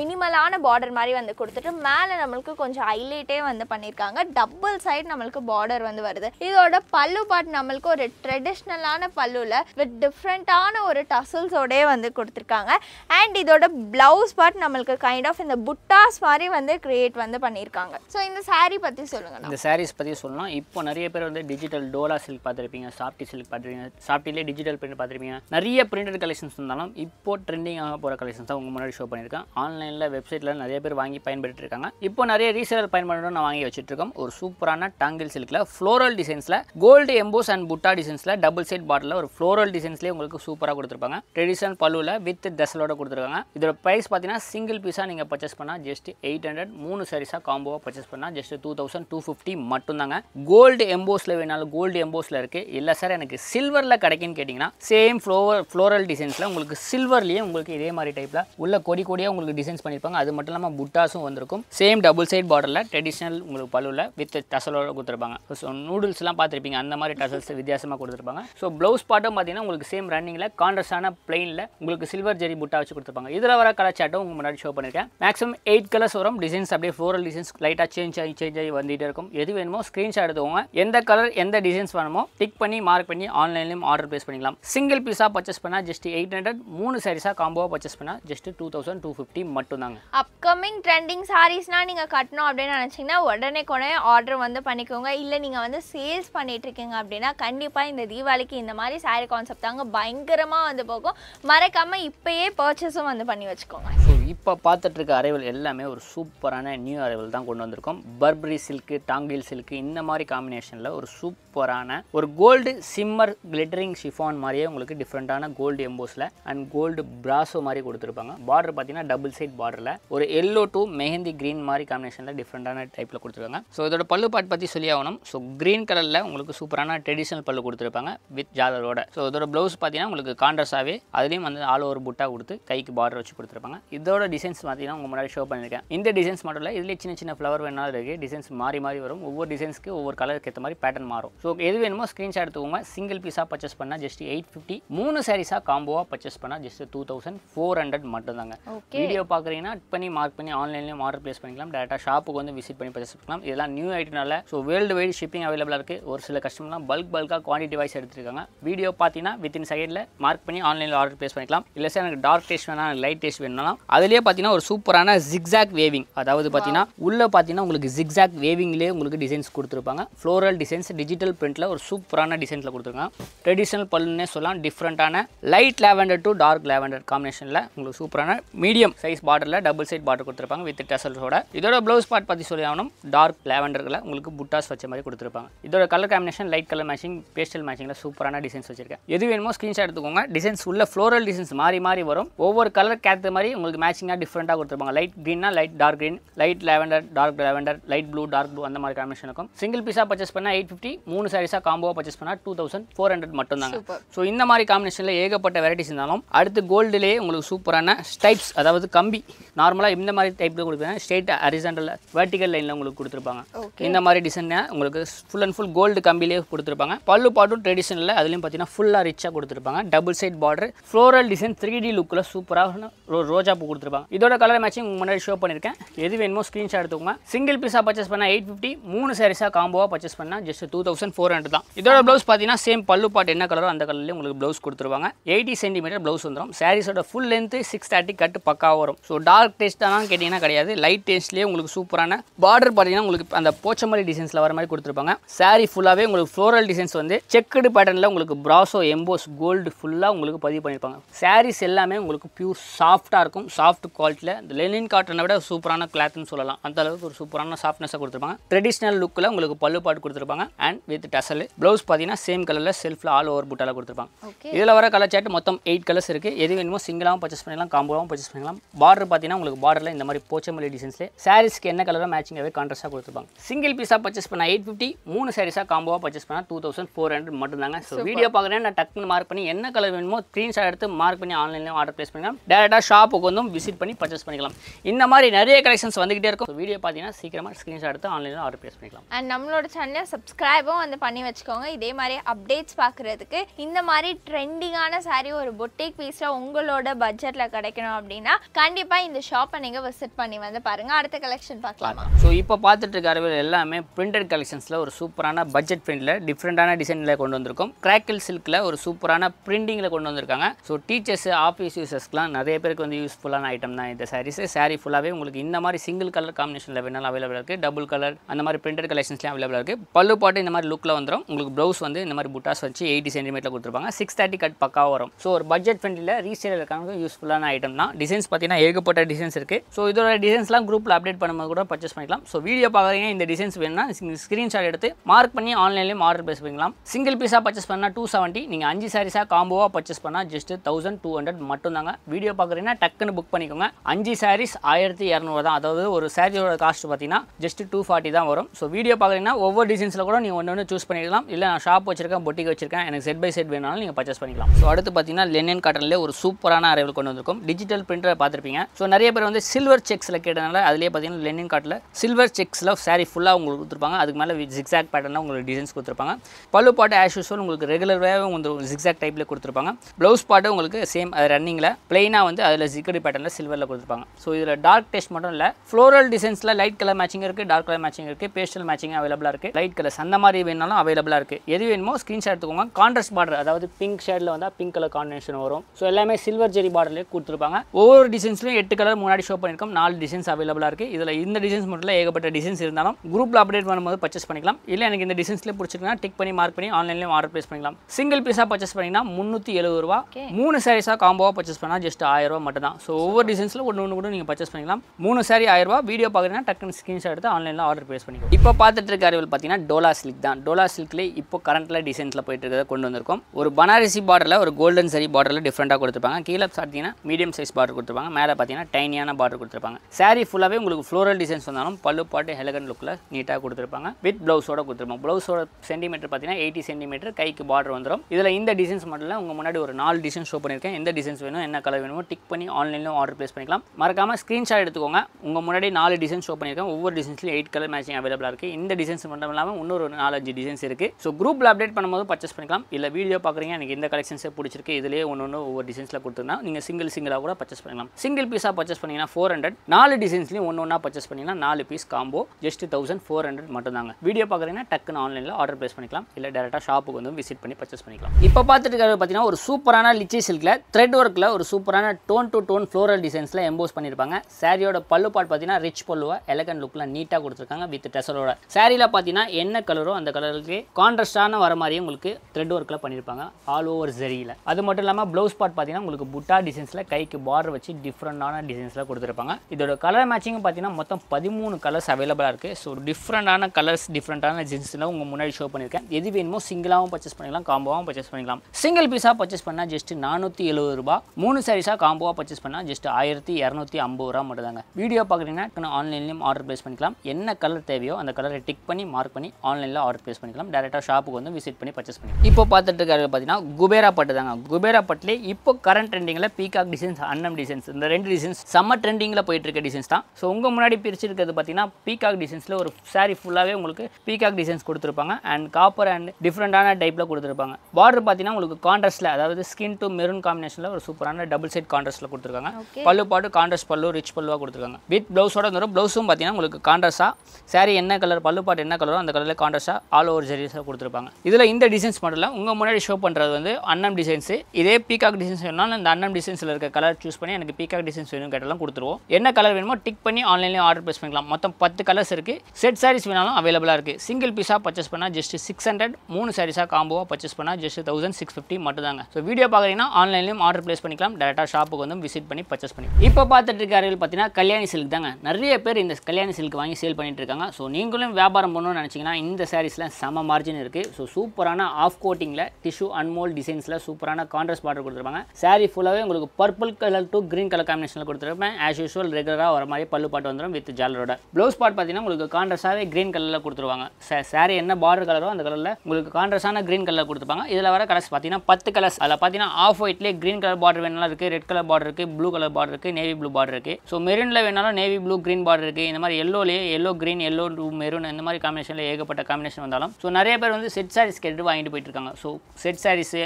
மினிமலான பார்டர் மாதிரி வந்து கொடுத்துட்டு மேலே நம்மளுக்கு கொஞ்சம் ஹைலைட்டே வந்து பண்ணியிருக்காங்க டபுள் சைடு நம்மளுக்கு பார்டர் வந்து வருது. இதோட பல்லு பார்ட் நம்மளுக்கு ஒரு ட்ரெடிஷ்னலான பல்லுவில் வித் டிஃப்ரெண்ட்டான ஒரு டசல்ஸோடே வந்து கொடுத்துருக்காங்க. அண்ட் இதோட ப்ளவுஸ் பார்ட் நம்மளுக்கு கைண்ட் ஆஃப் இந்த புட்டாஸ் மாதிரி வந்து கிரியேட் வந்து பண்ணியிருக்காங்க ஸோ இந்த சாரீ பற்றி சொல்லுங்கள் இந்த சாரீஸ் பற்றி சொல்லலாம். இப்போ நிறைய பேர் வந்து டிஜிட்டல் டோலா சில்க் பார்த்துருப்பீங்க சாஃப்டி சில்க் பார்த்துருப்பீங்க சாஃப்டிலே டிஜிட்டல் பிரிண்ட் பார்த்துருப்பீங்க. நிறைய பிரிண்டட் கலெக்ஷன்ஸ் இருந்தாலும் இப்போ ட்ரெண்டிங் ஆக போகிற கலெக்ஷன்ஸ் தான் உங்கள் முன்னாடி ஷோ பண்ணியிருக்கேன். ஆன்லைனில் வெப்சைட்டில் நிறைய பேர் வாங்கி பயன்பட்டு இருக்காங்க இப்போ நிறைய ரீசேலர் பயன்படுத்தணும் நான் வாங்கி வச்சுட்ருக்கோம். ஒரு சூப்பரான டாங்கில் சில்கில் ஃப்ளோரல் டிசைன்ஸில் கோல்டு எம்போஸ் அண்ட் புட்டா டிசைன்ஸில் டபுள் சைட் பாட்டில் ஒரு ஃப்ளோரல் டிசைன்ஸ்லேயே உங்களுக்கு சூப்பராக கொடுத்துருப்பாங்க. ட்ரெடிஷனல் பல்லுவில் வித் டெசலோட கொடுத்துருக்காங்க. இதோட ப்ரைஸ் பார்த்தீங்கன்னா சிங்கிள் பீஸாக நீங்கள் பர்ச்சேஸ் பண்ணால் ஜஸ்ட் எயிட் ஹண்ட்ரட் மூணு சாரீஸாக காம்போவாக பர்ச்சேஸ் பண்ணால் just two thousand two fifty மட்டும்தாங்க. கோல்டு எம்போஸில் வேணாலும் கோல்டு எம்போஸில் இருக்குது இல்லை சார் எனக்கு சில்வரில் கிடைக்குன்னு கேட்டிங்கன்னா சேம் ஃப்ளோவர் ஃப்ளோரல் டிசைன்ஸில் உங்களுக்கு சில்வர்லேயே உங்களுக்கு இதே மாதிரி டைப்பில் உள்ள கொடி கொடியாக உங்களுக்கு டிசைன்ஸ் பண்ணியிருப்பாங்க அது மட்டும் இல்லாமல் புட்டாஸும் வந்திருக்கும். சேம் டபுள் சைட் பார்டரில் ட்ரெடிஷனல் உங்களுக்கு பழுவில் வித் டசலோட கொடுத்துருப்பாங்க. ஸோ நூடுல்ஸ்லாம் பார்த்துருப்பீங்க. அந்த மாதிரி டசல்ஸ் வித்தியாசமாக கொடுத்துருப்பாங்க. ஸோ ப்ளவுஸ் பாட்டும் பார்த்தீங்கன்னா உங்களுக்கு சேம் ரன்னிங்கில் கான்ட்ரஸ்டான பிளெயினில் உங்களுக்கு சில்வர் ஜெரி புட்டா வச்சு கொடுத்துருப்பாங்க. இதில் வர கலர் சாட்டும் உங்களுக்கு முன்னாடி ஷோ பண்ணியிருக்கேன் மேக்ஸிமம் எயிட் கலர்ஸ் வரும். டிசைன்ஸ் அப்படியே ஃப்ளோரல் டிசைன்ஸ் லைட்டாக சேஞ்ச் ஆகி சேஞ்ச் ஆகி வந்துகிட்டே இருக்கும். எது வேணுமோ ஸ்க்ரீன்ஷாட் எடுத்துக்கோங்க. எந்த கலர் எந்த டிசைன்ஸ் வேணுமோ டிக் பண்ணி மார்க் பண்ணி ஆன்லைன்லையும் ஆர்டர் ப்ளேஸ் பண்ணிக்கலாம். சிங்கிள் பீஸாக பர்ச்சேஸ் பண்ணால் ஜஸ்ட் எயிட் ஹண்ட்ரட் மூணு சாரீஸாக காம்போவாக பர்ச்சேஸ் பண்ணால் just two thousand two fifty மட்டும்தாங்க. அப்கமிங் ட்ரெண்டிங் சாரீஸ்னால் நீங்கள் கட்டணும் அப்படின்னு நினச்சிங்கன்னா உடனே கூட ஆர்டர் வந்து பண்ணிக்கோங்க. இல்லை நீங்கள் வந்து சேல்ஸ் பண்ணிட்டு இருக்கீங்க அப்படின்னா கண்டிப்பாக இந்த தீபாவளிக்கு இந்த மாதிரி saree கான்செப்ட் தாங்க பயங்கரமாக வந்து போகும். மறக்காமல் இப்போயே பர்ச்சேஸும் வந்து பண்ணி வச்சுக்கோங்க. இப்போ பார்த்துட்ருக்க அரைவல் எல்லாமே ஒரு சூப்பரான நியூ அரைவல் தான் கொண்டு வந்திருக்கோம். பர்பரி சில்க்கு டாங்கில் சில்க்கு இந்த மாதிரி காம்பினேஷனில் ஒரு சூப்பரான ஒரு கோல்டு சிம்மர் கிளிட்டரிங் ஷிஃபான் மாதிரியே உங்களுக்கு டிஃப்ரெண்ட்டான கோல்டு எம்போஸில் அண்ட் கோல்டு பிராசோ மாதிரி கொடுத்துருப்பாங்க. பார்டர் பார்த்தீங்கன்னா டபுள் சைட் பார்டரில் ஒரு எல்லோ டூ மெஹந்தி க்ரீன் மாதிரி காம்பினேஷனில் டிஃப்ரெண்ட்டான டைப்பில் கொடுத்துருக்காங்க. ஸோ இதோட பல்லு பாட் பற்றி சொல்லி ஆகணும். ஸோ க்ரீன் கலரில் உங்களுக்கு சூப்பரான ட்ரெடிஷனல் பல்லு கொடுத்துருப்பாங்க வித் ஜாலரோட ஸோ இதோட ப்ளவுஸ் பார்த்தீங்கன்னா உங்களுக்கு கான்ட்ரஸாகவே அதுலேயும் வந்து ஆல் ஓவர் புட்டாக கொடுத்து கைக்கு பார்டர் வச்சு கொடுத்துருப்பாங்க. இதோட டிசைன்ஸ் பார்த்தீங்கன்னா உங்க முன்னாடி ஷோ பண்ணியிருக்கேன். இந்த டிசைன்ஸ் மட்டும் இல்லை இதுலேயே சின்ன சின்ன ஃப்ளவர் வேணாலும் இருக்குது டிசைன்ஸ் மாறி மாறி வரும். ஒவ்வொரு டிசைன்ஸ்க்கு ஒவ்வொரு கலருக்கு ஏற்ற மாதிரி பேட்டர்ன் மாறும். ஸோ எது வேணுமோ ஸ்க்ரீன்ஷாட் எடுத்துக்கோங்க. சிங்கிள் பீஸாக பர்ச்சேஸ் பண்ணால் ஜஸ்ட் எயிட் ஃபிஃப்டி மூணு சாரீஸாக காம்போவாக பர்ச்சேஸ் பண்ணால் just two thousand four hundred மட்டும்தாங்க. ஓகே வீடியோ பார்க்குறீங்கன்னா பண்ணி மார்க் பண்ணி ஆன்லைன்லேயும் ஆர்டர் ப்ளேஸ் பண்ணிக்கலாம். டேரெக்டாக ஷாப்புக்கு வந்து விசிட் பண்ணி பர்ச்சேஸ் பண்ணிக்கலாம். இதெல்லாம் நியூ ஐட்டனால ஸோ வேர்ல்டு வைடு ஷிப்பிங் அவைலபிளாக இருக்குது ஒரு சில கஸ்டமர்லாம் பல்க் பல்காக குவான்டிட்டி வைஸ் எடுத்துருக்காங்க. வீடியோ பார்த்தீங்கன்னா வித்தின் செகண்டில் மார்க் பண்ணி ஆன்லைனில் ஆர்டர் ப்ளேஸ் பண்ணிக்கலாம். இல்லை சார் எனக்கு டார்க் டேஸ்ட் வேணா லைட் டேஸ்ட் வேணும்னா அதுலேயே பார்த்தீங்கன்னா ஒரு சூப்பரான ஜிக்ஸாக் வேவிங் அதாவது பார்த்தீங்கன்னா உள்ளே பார்த்தீங்கன்னா உங்களுக்கு ஜிக்ஸாக் வேவிங்லேயே உங்களுக்கு டிசைன்ஸ் கொடுத்துருப்பாங்க. ஃப்ளோரல் டிசைன்ஸ் டிஜிட்டல் பிரிண்ட்டில் ஒரு சூப்பரான டிசைன்ஸில் கொடுத்துருக்காங்க. ட்ரெடிஷனல் பல்லுன்னே சொல்லலாம் டிஃப்ரெண்ட்டான light lavender to dark lavender காம்பினேஷனில் உங்களுக்கு சூப்பரான மீடியம் சைஸ் பார்டரில் டபுள் சைட் பார்டர் கொடுத்துருப்பாங்க வித் டெசல்ஸோட இதோட ப்ளவுஸ் பார்ட் பற்றி சொல்லி ஆகணும் டார்க் லேவெண்டரில் உங்களுக்கு புட்டாஸ் வச்ச மாதிரி கொடுத்துருப்பாங்க. இதோட colour combination light colour matching pastel மேட்சிங்கில் சூப்பரான டிசைன்ஸ் வச்சிருக்கேன். எது வேணுமோ ஸ்க்ரீன்ஷாட் எடுத்துக்கோங்க. டிசைன்ஸ் உள்ள ஃப்ளோரல் டிசைன்ஸ் மாறி மாறி வரும். ஒவ்வொரு கலருக்கு ஏற்ற மாதிரி உங்களுக்கு மேட்சிங்காக டிஃப்ரெண்ட்டாக கொடுத்துருப்பாங்க. Light க்ரீனா light dark green light lavender dark lavender light blue dark blue அந்த மாதிரி காம்பினேஷன் இருக்கும். சிங்கிள் பீஸாக பர்ச்சேஸ் பண்ணால் எயிட் ஃபிஃப்டி மூணு சாரீஸாக காம்போவாக பர்ச்சேஸ் பண்ணால் டூ தௌசண்ட் ஃபோர் ஹண்ட்ரட் மட்டும்தாங்க. Super. ஸோ இந்த மாதிரி காம்பினேஷனில் ஏகப்பட்ட வெரைட்டிஸ் இருந்தாலும் அடுத்து கோல்டுலேயே உங்களுக்கு சூப்பரான ஸ்டைப்ஸ் அதாவது கம்பி நார்மலாக இந்த மாதிரி டைப்பில் கொடுப்பேன் ஸ்ட்ரெயிட் ஹரிசாண்டல் வெர்டிக்கல் லைனில் உங்களுக்கு கொடுத்துருப்பாங்க. இந்த மாதிரி டிசைனை உங்களுக்கு ஃபுல் அண்ட் ஃபுல் கோல்டு கம்பிலே கொடுத்துருப்பாங்க. பல்லு பாட்டும் ட்ரெடிஷனில் அதுலேயும் பார்த்தீங்கன்னா ஃபுல்லாக ரிச்சாக கொடுத்துருப்பாங்க. Double side border floral design three D லுக்கில் சூப்பராக ரோஜா பூ கொடுத்துருப்பாங்க இதோட கலர் மேட்சிங் முன்னாடி ஷோ பண்ணியிருக்கேன் எது வேணுமோ ஸ்க்ரீன்ஷாட் எடுத்துக்கோங்க. சிங்கிள் பீஸாக பர்ச்சேஸ் பண்ணால் எயிட் ஃபிஃப்டி மூணு சாரீஸாக காம்போவாக பர்ச்சேஸ் பண்ணால் just two thousand four hundred தான். இதோட ப்ளவுஸ் பார்த்தீங்கன்னா சேம் பல்லு பாட்டு என்ன கலரோ அந்த கலர்லேயே உங்களுக்கு ப்ளவுஸ் கொடுத்துருவாங்க. எயிட்டி சென்டிமீட்டர் ப்ளவுஸ் வந்துடும் சாரீஸோட full length six thirty cut பக்காக வரும். ஸோ டார்க் டேஸ்ட்டானு கேட்டிங்கன்னா கிடையாது. லைட் டேஸ்ட்லேயே உங்களுக்கு சூப்பரான பார்டர் பார்த்தீங்கன்னா உங்களுக்கு அந்த போச்சமல்லி டிசைன்ஸில் வர மாதிரி கொடுத்துருப்பாங்க. சாரீ ஃபுல்லாகவே உங்களுக்கு ஃப்ளோரல் டிசைன்ஸ் வந்து செக்குடு பேட்டர்னில் உங்களுக்கு ப்ராசோ எம்போஸ் கோல்டு ஃபுல்லாக உங்களுக்கு பதிவு பண்ணியிருப்பாங்க சாரீஸ் எல்லாமே உங்களுக்கு பியூர் சாஃப்டாக இருக்கும். சாஃப்ட் குவாலிட்டியில் இந்த லெனின் காட்டனை விட சூப்பரான கிளாத்னு சொல்லலாம். அந்த அளவுக்கு ஒரு சூப்பரான சாஃப்ட்னஸாக கொடுத்துருப்பாங்க. ட்ரெடிஷ்னல் லுக்கில் உங்களுக்கு பல்லு பாட்டு கொடுத்துருப்பாங்க. அண்ட் வித் டசல் ப்ளவுஸ் பார்த்தீங்கன்னா சேம் கலரில் செல்ஃபில் ஆல் ஓவர் புட்டால கொடுத்துருப்பாங்க. இதில் வர கலர் சார்ட் மொத்தம் எயிட் கலர்ஸ் இருக்குது எது வேணுமோ சிங்கிளாகவும் பர்ச்சேஸ் பண்ணிக்கலாம் காம்போவாகவும் பர்ச்சேஸ் பண்ணிக்கலாம் பார்டர் பார்த்தீங்கன்னா உங்களுக்கு பார்டரில் இந்த மாதிரி போச்சமல்லி டிசைன்ஸ்லேயே சாரீஸ்க்கு என்ன கலரோ மேட்சிங்காகவே கான்ட்ராஸ்ட்டாக கொடுத்துருப்பாங்க. சிங்கிள் பீஸாக பர்ச்சேஸ் பண்ணால் எயிட் ஃபிஃப்டி மூணு சாரீஸாக காம்போவாக பர்ச்சேஸ் பண்ணால் டூ தௌசண்ட் ஃபோர் ஹண்ட்ரட் மட்டும்தாங்க. ஸோ வீடியோ பார்க்குறேன் நான் டக்குன்னு மார்க் பண்ணி என்ன கலர் வேணுமோ ஸ்க்ரீன்ஷாட் எடுத்து மார்க் பண்ணி ஆன்லைன்லேயும் ஆர்டர் ப்ளேஸ் பண்ணிக்கலாம். டேரெக்டாக ஷாப்புக்கு வந்து விசிட் பண்ணி பர்ச்சேஸ் பண்ணிக்கலாம். இந்த மாதிரி நிறைய கலெக்ஷன்ஸ் வந்துகிட்டே இருக்கும். வீடியோ பார்த்தீங்கன்னா சீக்கிரமாக ஸ்க்ரீன்ஷாட் எடுத்து ஆன்லைனில் ஆர்டர் ப்ளேஸ் பண்ணிக்கலாம். அண்ட் நம்மளோட சேனலை சப்ஸ்கிரைபும் வந்து பண்ணி வச்சுக்கோங்க. இதே மாதிரி அப்டேட்ஸ் பார்க்குறதுக்கு இந்த மாதிரி ட்ரெண்டிங்கான saree ஒரு பொட்டிக் பீஸில் உங்களோட பட்ஜெட்டில் கிடைக்கணும் அப்படின்னா கண்டிப்பாக இந்த ஷாப்பை நீங்கள் விசிட் பண்ணி வந்து பாருங்கள் அடுத்த கலெக்ஷன் பார்க்கலாமா? ஸோ இப்போ பார்த்துட்டு இருக்க எல்லாமே பிரிண்டட் கலெக்ஷன்ஸில் ஒரு சூப்பரான பட்ஜெட் பிரிண்டில் டிஃப்ரெண்டான டிசைனில் கொண்டு வந்திருக்கும். கிராக்கிள் சில்கில் ஒரு சூப்பரான பிரிண்டிங்கில் கொண்டு வந்திருக்காங்க. ஸோ டீச்சர்ஸ் ஆஃபீஸ் யூசர்ஸ்க்குலாம் நிறைய பேருக்கு வந்து யூஸ்ஃபுல்லான ஐட்டம் தான் இந்த சாரீஸ் சாரீ ஃபுல்லாகவே உங்களுக்கு இந்த மாதிரி சிங்கிள் கலர் காம்பினேஷனில் வேணாலும் அவைலபிள் இருக்குது டபுள் கலர் அந்த மாதிரி பிரிண்டட் கலெக்ஷன்ஸ்லாம் அவைலபிள் இருக்குது பல்லு பாட்டு இந்த மாதிரி லுக்கில் வந்துடும் உங்களுக்கு ப்ளவுஸ் வந்து இந்த மாதிரி புட்டாஸ் வச்சு எயிட்டி சென்டிமீட்டர் கொடுத்துருப்பாங்க. சிக்ஸ் தேர்ட்டி கட் பக்காக வரும். ஸோ ஒரு பட்ஜெட் ஃப்ரெண்ட்லியில் ரீசேல் இருக்காங்க யூஸ்ஃபுல்லான ஐட்டம் தான். டிசைன்ஸ் பார்த்தீங்கன்னா ஏகப்பட்ட டிசைன்ஸ் இருக்குது ஸோ இதோட டிசைன்ஸ்லாம் குரூப்பில் அப்டேட் பண்ணும்போது கூட பர்ச்சேஸ் பண்ணிக்கலாம். ஸோ வீடியோ பார்க்குறீங்க இந்த டிசைன்ஸ் வேணும்னா ஸ்க்ரீன்ஷாட் எடுத்து மார்க் பண்ணி ஆன்லைன்லேயும் ஆர்டர் பேஸ் பண்ணிக்கலாம். சிங்கிள் பீஸாக பர்ச்சேஸ் பண்ணால் டூ செவன்ட்டி நீங்கள் அஞ்சு சாரீஸாக காம்போவாக பர்ச்சேஸ் பண்ணால் ஜஸ்ட் தௌசண்ட் டூ ஹண்ட்ரட் மட்டும் தாங்க வீடியோ பார்க்குறீங்கன்னா டக்குன்னு புக் பண்ணிக்கோங்க. அஞ்சு சாரீஸ் ஆயிரத்தி இரநூறு தான். அதாவது ஒரு சாரியோட காஸ்ட் பார்த்தீங்கன்னா ஜஸ்ட் டூ ஃபார்ட்டி தான் வரும். ஸோ வீடியோ பார்க்குறீங்கன்னா ஒவ்வொரு டிசைன்ஸில் கூட நீங்கள் ஒன்று ஒன்று சூஸ் பண்ணிக்கலாம். இல்லை நான் ஷாப் வச்சிருக்கேன் பொட்டிக் வச்சிருக்கேன் எனக்கு செட் பை செட் வேணாலும் நீங்கள் பர்ச்சேஸ் பண்ணிக்கலாம். ஸோ அடுத்து பார்த்தீங்கன்னா லெனின் காட்டன்லேயே ஒரு சூப்பரான அரைவல் கொண்டு வந்திருக்கும். டிஜிட்டல் பிரிண்டரை பார்த்துருப்பீங்க. ஸோ நிறைய பேர் வந்து சில்வர் செக்ஸில் கேட்டனால அதுலேயே பார்த்தீங்கன்னா லெனின் காட்டில் சில்வர் செக்ஸில் சாரி ஃபுல்லாக உங்களுக்கு கொடுத்துருப்பாங்க. அதுக்கு மேலே ஜிக்ஸாக் பேட்டர்னில் உங்களுக்கு டிசைன்ஸ் கொடுத்துருப்பாங்க. பல்லு பாட்டு ஆஸ் யூஸ்வல் உங்களுக்கு ரெகுலராகவே உங்களுக்கு ஜிக்ஸாக் டைப்பில் கொடுத்துருப்பாங்க. ப்ளவுஸ் பாட்டு உங்களுக்கு சேம் அது ரன்னிங்கில் பிளைனாக வந்து அதில் ஜிக்கடி பேட்டர்னில் சில்வரில் கொடுத்துருப்பாங்க. ஸோ இதில் டார்க் டெஸ்ட் மட்டும் இல்லை ஃப்ளோரல் டிசைன்ஸில் லைட் கலர் மேட்சிங் இருக்குது டார்க் கலர் மேட்சிங் இருக்குது பேஸ்டல் மேட்சிங் அவைலபிளாக இருக்குது லைட் கலர்ஸ் அந்த மாதிரி வேணாலும் அவைலபிளாக இருக்குது எது வேணுமோ ஸ்க்ரீன்ஷாட் எடுத்துக்கோங்க. கான்ட்ராஸ்ட் பார்டர் அதாவது பிங்க் ஷேடில் வந்தால் பிங்க் கலர் காம்பினேஷன் வரும். ஸோ எல்லாமே சில்வர் ஜெரி பார்டர்லேயே கொடுத்துருப்பாங்க. ஒவ்வொரு டிசைன்ஸ்லையும் எட்டு கலர் முன்னாடி ஷோ பண்ணியிருக்கோம். நாலு டிசைன்ஸ் அவைலபிளாக இருக்குது இதில் இந்த டிசைன்ஸ் மட்டும் இல்லை ஏகப்பட்ட டிசைன்ஸ் இருந்தாலும் குரூப்பில் அப்டேட் பண்ணும்போது பர்ச்சேஸ் பண்ணிக்கலாம். இல்லை எனக்கு இந்த டிசைன்ஸ்லேயே பிடிச்சிருக்குன்னா டிக் பண்ணி மார்க் பண்ணி ஆன்லைன்லேயும் ஆர்டர் ப்ளேஸ் பண்ணிக்கலாம். சிங்கிள் பீஸாக பர்ச்சேஸ் பண்ணிங்கன்னா முந்நூற்றி எழுபது ரூபா. மூணு சாரீஸாக காம்போவாக பர்ச்சேஸ் பண்ணால் ஜஸ்ட் ஆயிரம் ரூபா மட்டும் தான் ஸோ ஒவ்வொரு டிசைன்ஸில் ஒன்று ஒன்று கூட நீங்கள் பர்ச்சேஸ் பண்ணிக்கலாம். மூணு சாரி ஆயிரரூபா வீடியோ பார்க்குறீங்கன்னா டக்குன்னு ஸ்க்ரீன்ஷாட் எடுத்து ஆன்லைனில் ஆர்டர் ப்ளேஸ் பண்ணிக்கலாம் இப்போ பார்த்துட்டு இருக்க பார்த்தீங்கன்னா டோலா சில்க் தான். டோலா சில்க்லேயே இப்போ கரண்ட்டில் டிசைன்ஸில் போயிட்டு இருக்கிறத கொண்டு வந்திருக்கோம். ஒரு பனாரசி பார்டரில் ஒரு கோல்டன் சரி பார்டரில் டிஃப்ரெண்ட்டாக கொடுத்துருப்பாங்க. கீழே பார்த்தீங்கன்னா மீடியம் சைஸ் பார்டர் கொடுத்துருப்பாங்க. மேலே பார்த்தீங்கன்னா டைனியான பார்டர் கொடுத்துருப்பாங்க. சாரி ஃபுல்லாகவே உங்களுக்கு ஃப்ளோரல் டிசைன்ஸ் வந்தாலும் பல்லு பாட்டு ஹெலகன் லுக்கில் நீட்டாக கொடுத்துருப்பாங்க. வித் ப்ளவுஸோட கொடுத்துருப்பாங்க. ப்ளவுஸோட சென்டிமீட்டர் பார்த்தீங்கன்னா எயிட்டி சென்டிமீட்டர் கைக்கு பார்டர் வந்துடும் இதில் இந்த டிசைன்ஸ் மட்டும் உங்கள் முன்னாடி ஒரு நாலு டிசைன் ஷோ பண்ணியிருக்கேன். எந்த டிசைன்ஸ் வேணும் என்ன கலர் வேணுமோ டிக் பண்ணி ஆன்லைனில் ஆர்டர் ப்ளேஸ் பண்ணிக்கலாம். மறக்காமல் ஸ்க்ரீன்ஷாட் எடுத்துக்கோங்க. உங்கள் முன்னாடி நாலு டிசைன் ஷோ பண்ணியிருக்கேன். ஒவ்வொரு டிசைன்ஸ்லையும் எயிட் கலர் மேட்சிங் அவைலபிளாக இருக்குது இந்த டிசைன்ஸ் மட்டும் இல்லாமல் இன்னொரு நாலஞ்சு டிசைன்ஸ் இருக்குது ஸோ குரூப்பில் அப்டேட் பண்ணும்போது பர்ச்சேஸ் பண்ணிக்கலாம். இல்லை வீடியோ பார்க்குறீங்க எனக்கு இந்த கலெக்ஷன்ஸே பிடிச்சிருக்கு இதுலேயே ஒன்று ஒன்று ஒவ்வொரு டிசைன்ஸில் கொடுத்துருந்தா நீங்கள் சிங்கிள் சிங்கிளாக கூட பர்ச்சேஸ் பண்ணிக்கலாம். சிங்கிள் பீஸாக பர்ச்சேஸ் பண்ணிங்கன்னா ஃபோர் ஹண்ட்ரட் நாலு டிசைன்ஸ்லையும் ஒன்று ஒன்றா பர்ச்சேஸ் பண்ணிங்கன்னா நாலு piece combo just thousand four hundred மட்டும்தாங்க. வீடியோ பார்க்குறீங்கன்னா டக்குன்னு ஆன்லைனில் ஆர்டர் ப்ளேஸ் பண்ணிக்கலாம். இல்லை டேரெக்டாக ஷாப்புக்கு வந்து விசிட் பண்ணி பர்ச்சேஸ் பண்ணிக்கலாம். இப்போ பார்த்துட்டு இருக்கிறது பார்த்தீங்கன்னா ஒரு சூப்பரான லிச்சி சில்கில் த்ரெட் ஒர்க்கில் ஒரு சூப்பரான டோன் டு டோன் ஃப்ளோரல் டிசைன்ஸில் எம்போஸ் பண்ணியிருப்பாங்க சாரியோட பல்லு பாட் பார்த்தீங்கன்னா ரிச் பல்லுவாக எலகன் லுக்கில் நீட்டாக கொடுத்துருக்காங்க வித் டெசலோட சாரியில் பார்த்தீங்கன்னா என்ன கலரோ அந்த கலருக்கு கான்ட்ராஸ்டான வர மாதிரியே உங்களுக்கு த்ரெட் ஒர்க்கில் பண்ணியிருப்பாங்க ஆல் ஓவர் ஜெரியில் அது மட்டும் இல்லாமல் ப்ளவுஸ் பார்ட் பார்த்தீங்கன்னா உங்களுக்கு புட்டா டிசைன்ஸில் கைக்கு பார்டர் வச்சு டிஃப்ரெண்டான டிசைன்ஸில் கொடுத்துருப்பாங்க. இதோட கலர் மேட்சிங் பார்த்தீங்கன்னா மொத்தம் பதிமூணு கலர்ஸ் அவைலபிளாக இருக்குது ஸோ டிஃப்ரெண்டான கலர்ஸ் டிஃப்ரெண்டான ஜீன்ஸில் உங்கள் முன்னாடி ஷோ பண்ணியிருக்கேன் எது வேணுமோ சிங்கிளாகவும் பர்ச்சேஸ் பண்ணிக்கலாம் காம்போவாகவும் பர்ச்சேஸ் பண்ணிக்கலாம். சிங்கிள் பீஸாக பர்ச்சேஸ் பண்ணால் ஜஸ்ட் நானூற்றி எழுபது ரூபா மூணு சாரீஸாக காம்போவாக பர்ச்சேஸ் பண்ணால் ஜஸ்ட் ஆயிரத்தி இரநூத்தி ஐம்பது ரூபா மட்டும் தாங்க வீடியோ பார்க்குறீங்கன்னா ஆன்லைன்லேயும் ஆர்டர் ப்ளேஸ் பண்ணிக்கலாம். என்ன கலர் தேவையோ அந்த கலரை டிக் பண்ணி மார்க் பண்ணி ஆன்லைனில் ஆர்டர் ப்ளேஸ் பண்ணிக்கலாம். டேரெக்டாக ஷாப்புக்கு வந்து விசிட் பண்ணி பர்ச்சேஸ் பண்ணிக்கலாம். இப்போ பார்த்துட்டு இருக்கிறது பார்த்தீங்கன்னா குபேரா பட்டு தாங்க. குபேரா பட்டிலே இப்போ கரண்ட் ட்ரெண்டிங்கில் பீகாக் டிசைன்ஸ் அன்னம் டிசைன்ஸ் இந்த ரெண்டு டிசைன்ஸ் செம்ம ட்ரெண்டிங்கில் போயிட்டு இருக்க டிசைன்ஸ் தான். ஸோ உங்கள் முன்னாடி பிரிச்சிருக்கிறது பார்த்தீங்கன்னா பீகாக் டிசைன்ஸில் ஒரு சாரி ஃபுல்லாகவே உங்களுக்கு பீகாக் டிசைன்ஸ் கொடுத்துருப்பாங்க. அண்ட் காப்பர் அண்ட் டிஃப்ரெண்டான டைப்பில் கொடுத்துருப்பாங்க. பார்டர் பார்த்தீங்கன்னா உங்களுக்கு கான்ட்ராஸ்ட்டில் அதாவது ஸ்கின் டு மெரூன் காம்பினேஷனில் ஒரு சூப்பரான டபுள் சைட் கான்ட்ராஸ்ட்டில் கொடுத்துருக்காங்க. பல்லு பாட்டு கான்ட்ராஸ்ட் பல்லு ரிச் பல்லுவாக கொடுத்துருக்காங்க. வித் ப்ளவுஸோட வந்துடும் ப்ளவுஸும் பார்த்தீங்கன்னா உங்களுக்கு கான்ட்ராஸ்டாக சாரீ என்ன கலர் பல்லு பாட்டு என்ன கலரோ அந்த கலரில் கான்ட்ராஸ்டாக ஆல் ஓவர் ஜெரீஸாக கொடுத்துருப்பாங்க. இதில் இந்த டிசைன்ஸ் மட்டும் இல்லை உங்கள் முன்னாடி ஷோ பண்ணுறது வந்து அன்னம் டிசைன்ஸு இதே பீகாக் டிசைன்ஸ் வேணாலும் இந்த அன்னம் டிசைன்ஸில் இருக்க கலர் சூஸ் பண்ணி எனக்கு பீகாக் டிசைன்ஸ் வேணும் கேட்டாலும் கொடுத்துருவோம். என்ன கலர் வேணுமோ டிக் பண்ணி ஆன்லைன்லேயே ஆர்டர் ப்ளேஸ் பண்ணிக்கலாம். மொத்தம் பத்து கலர்ஸ் இருக்குது செட் சாரீஸ் வேணாலும் அவைலபிளாக இருக்குது சிங்கிள் பீஸாக பர்ச்சேஸ் பண்ணால் ஜஸ்ட் சிக்ஸ் ஹண்ட்ரட் மூணு சாரீஸாக காம்போவாக பர்ச்சேஸ் பண்ணால் ஜஸ்ட் தௌசண்ட் சிக்ஸ் ஃபிஃப்டி மட்டும் தாங்க ஸோ வீடியோ பார்க்குறீங்கன்னா ஆன்லைன்லேயும் ஆர்டர் ப்ளேஸ் பண்ணிக்கலாம். டேரெக்டாக ஷாப்புக்கு வந்து விசிட் பண்ணி பர்ச்சேஸ் பண்ணி. இப்போ பார்த்துட்டு இருக்கார்கள் பார்த்தீங்கன்னா கல்யாணி சில்க் தாங்க. நிறைய பேர் இந்த கல்யாணி சில்க் வாங்கி சேல் பண்ணிட்டு இருக்காங்க. ஸோ நீங்களும் வியாபாரம் பண்ணணும்னு நினச்சிங்கன்னா இந்த சாரீஸில் செம மார்ஜின் இருக்குது ஸோ சூப்பரான ஆஃப் கோட்டிங்கில் டிஷ்யூ அன்மோல் டிசைன்ஸில் சூப்பரான கான்ட்ராஸ்ட் பார்டர் கொடுத்துருப்பாங்க. சாரீ ஃபுல்லாகவே உங்களுக்கு purple colour to green colour காம்பினேஷனில் கொடுத்துருப்பேன். ஆஸ் யூஸ்வல் ரெகுலராக வர மாதிரி பல்லு பாட்டு வந்துடும் வித் ஜாலரோட ப்ளவுஸ் பார்ட் பார்த்தீங்கன்னா உங்களுக்கு கான்ட்ராஸ்டாகவே கிரீன் கலரில் கொடுத்துருவாங்க. சாரீ என்ன பார்டர் கலரோ அந்த கலரில் உங்களுக்கு கான்ட்ராஸ்டான கிரீன் கலர் கொடுத்துருப்பாங்க இதில் வர கலர்ஸ் பார்த்தீங்கன்னா பத்து கலர்ஸ் அதில் பார்த்தீங்கன்னா ஆஃப் ஒயிட்லேயே கிரீன் கலர் பார்டர் வேணாலும் இருக்குது ரெட் கலர் பார்டர் இருக்குது ப்ளூ கலர் பார்டர் இருக்குது நேவி ப்ளூ பார்டர் இருக்குது ஸோ மெரூனில் வேணாலும் நேவி ப்ளூ கிரீன் பார்டர் இருக்குது இந்த மாதிரி எல்லோலேயே எல்லோ க்ரீன் எல்லோ மெரூன் இந்த மாதிரி காம்பினேஷனில் ஏகப்பட்ட காம்பினேஷன் வந்தாலும் ஸோ நிறைய பேர் வந்து செட் சாரீஸ் கேட்டு வாங்கிட்டு போயிட்டு இருக்காங்க. ஸோ செட் சாரீஸு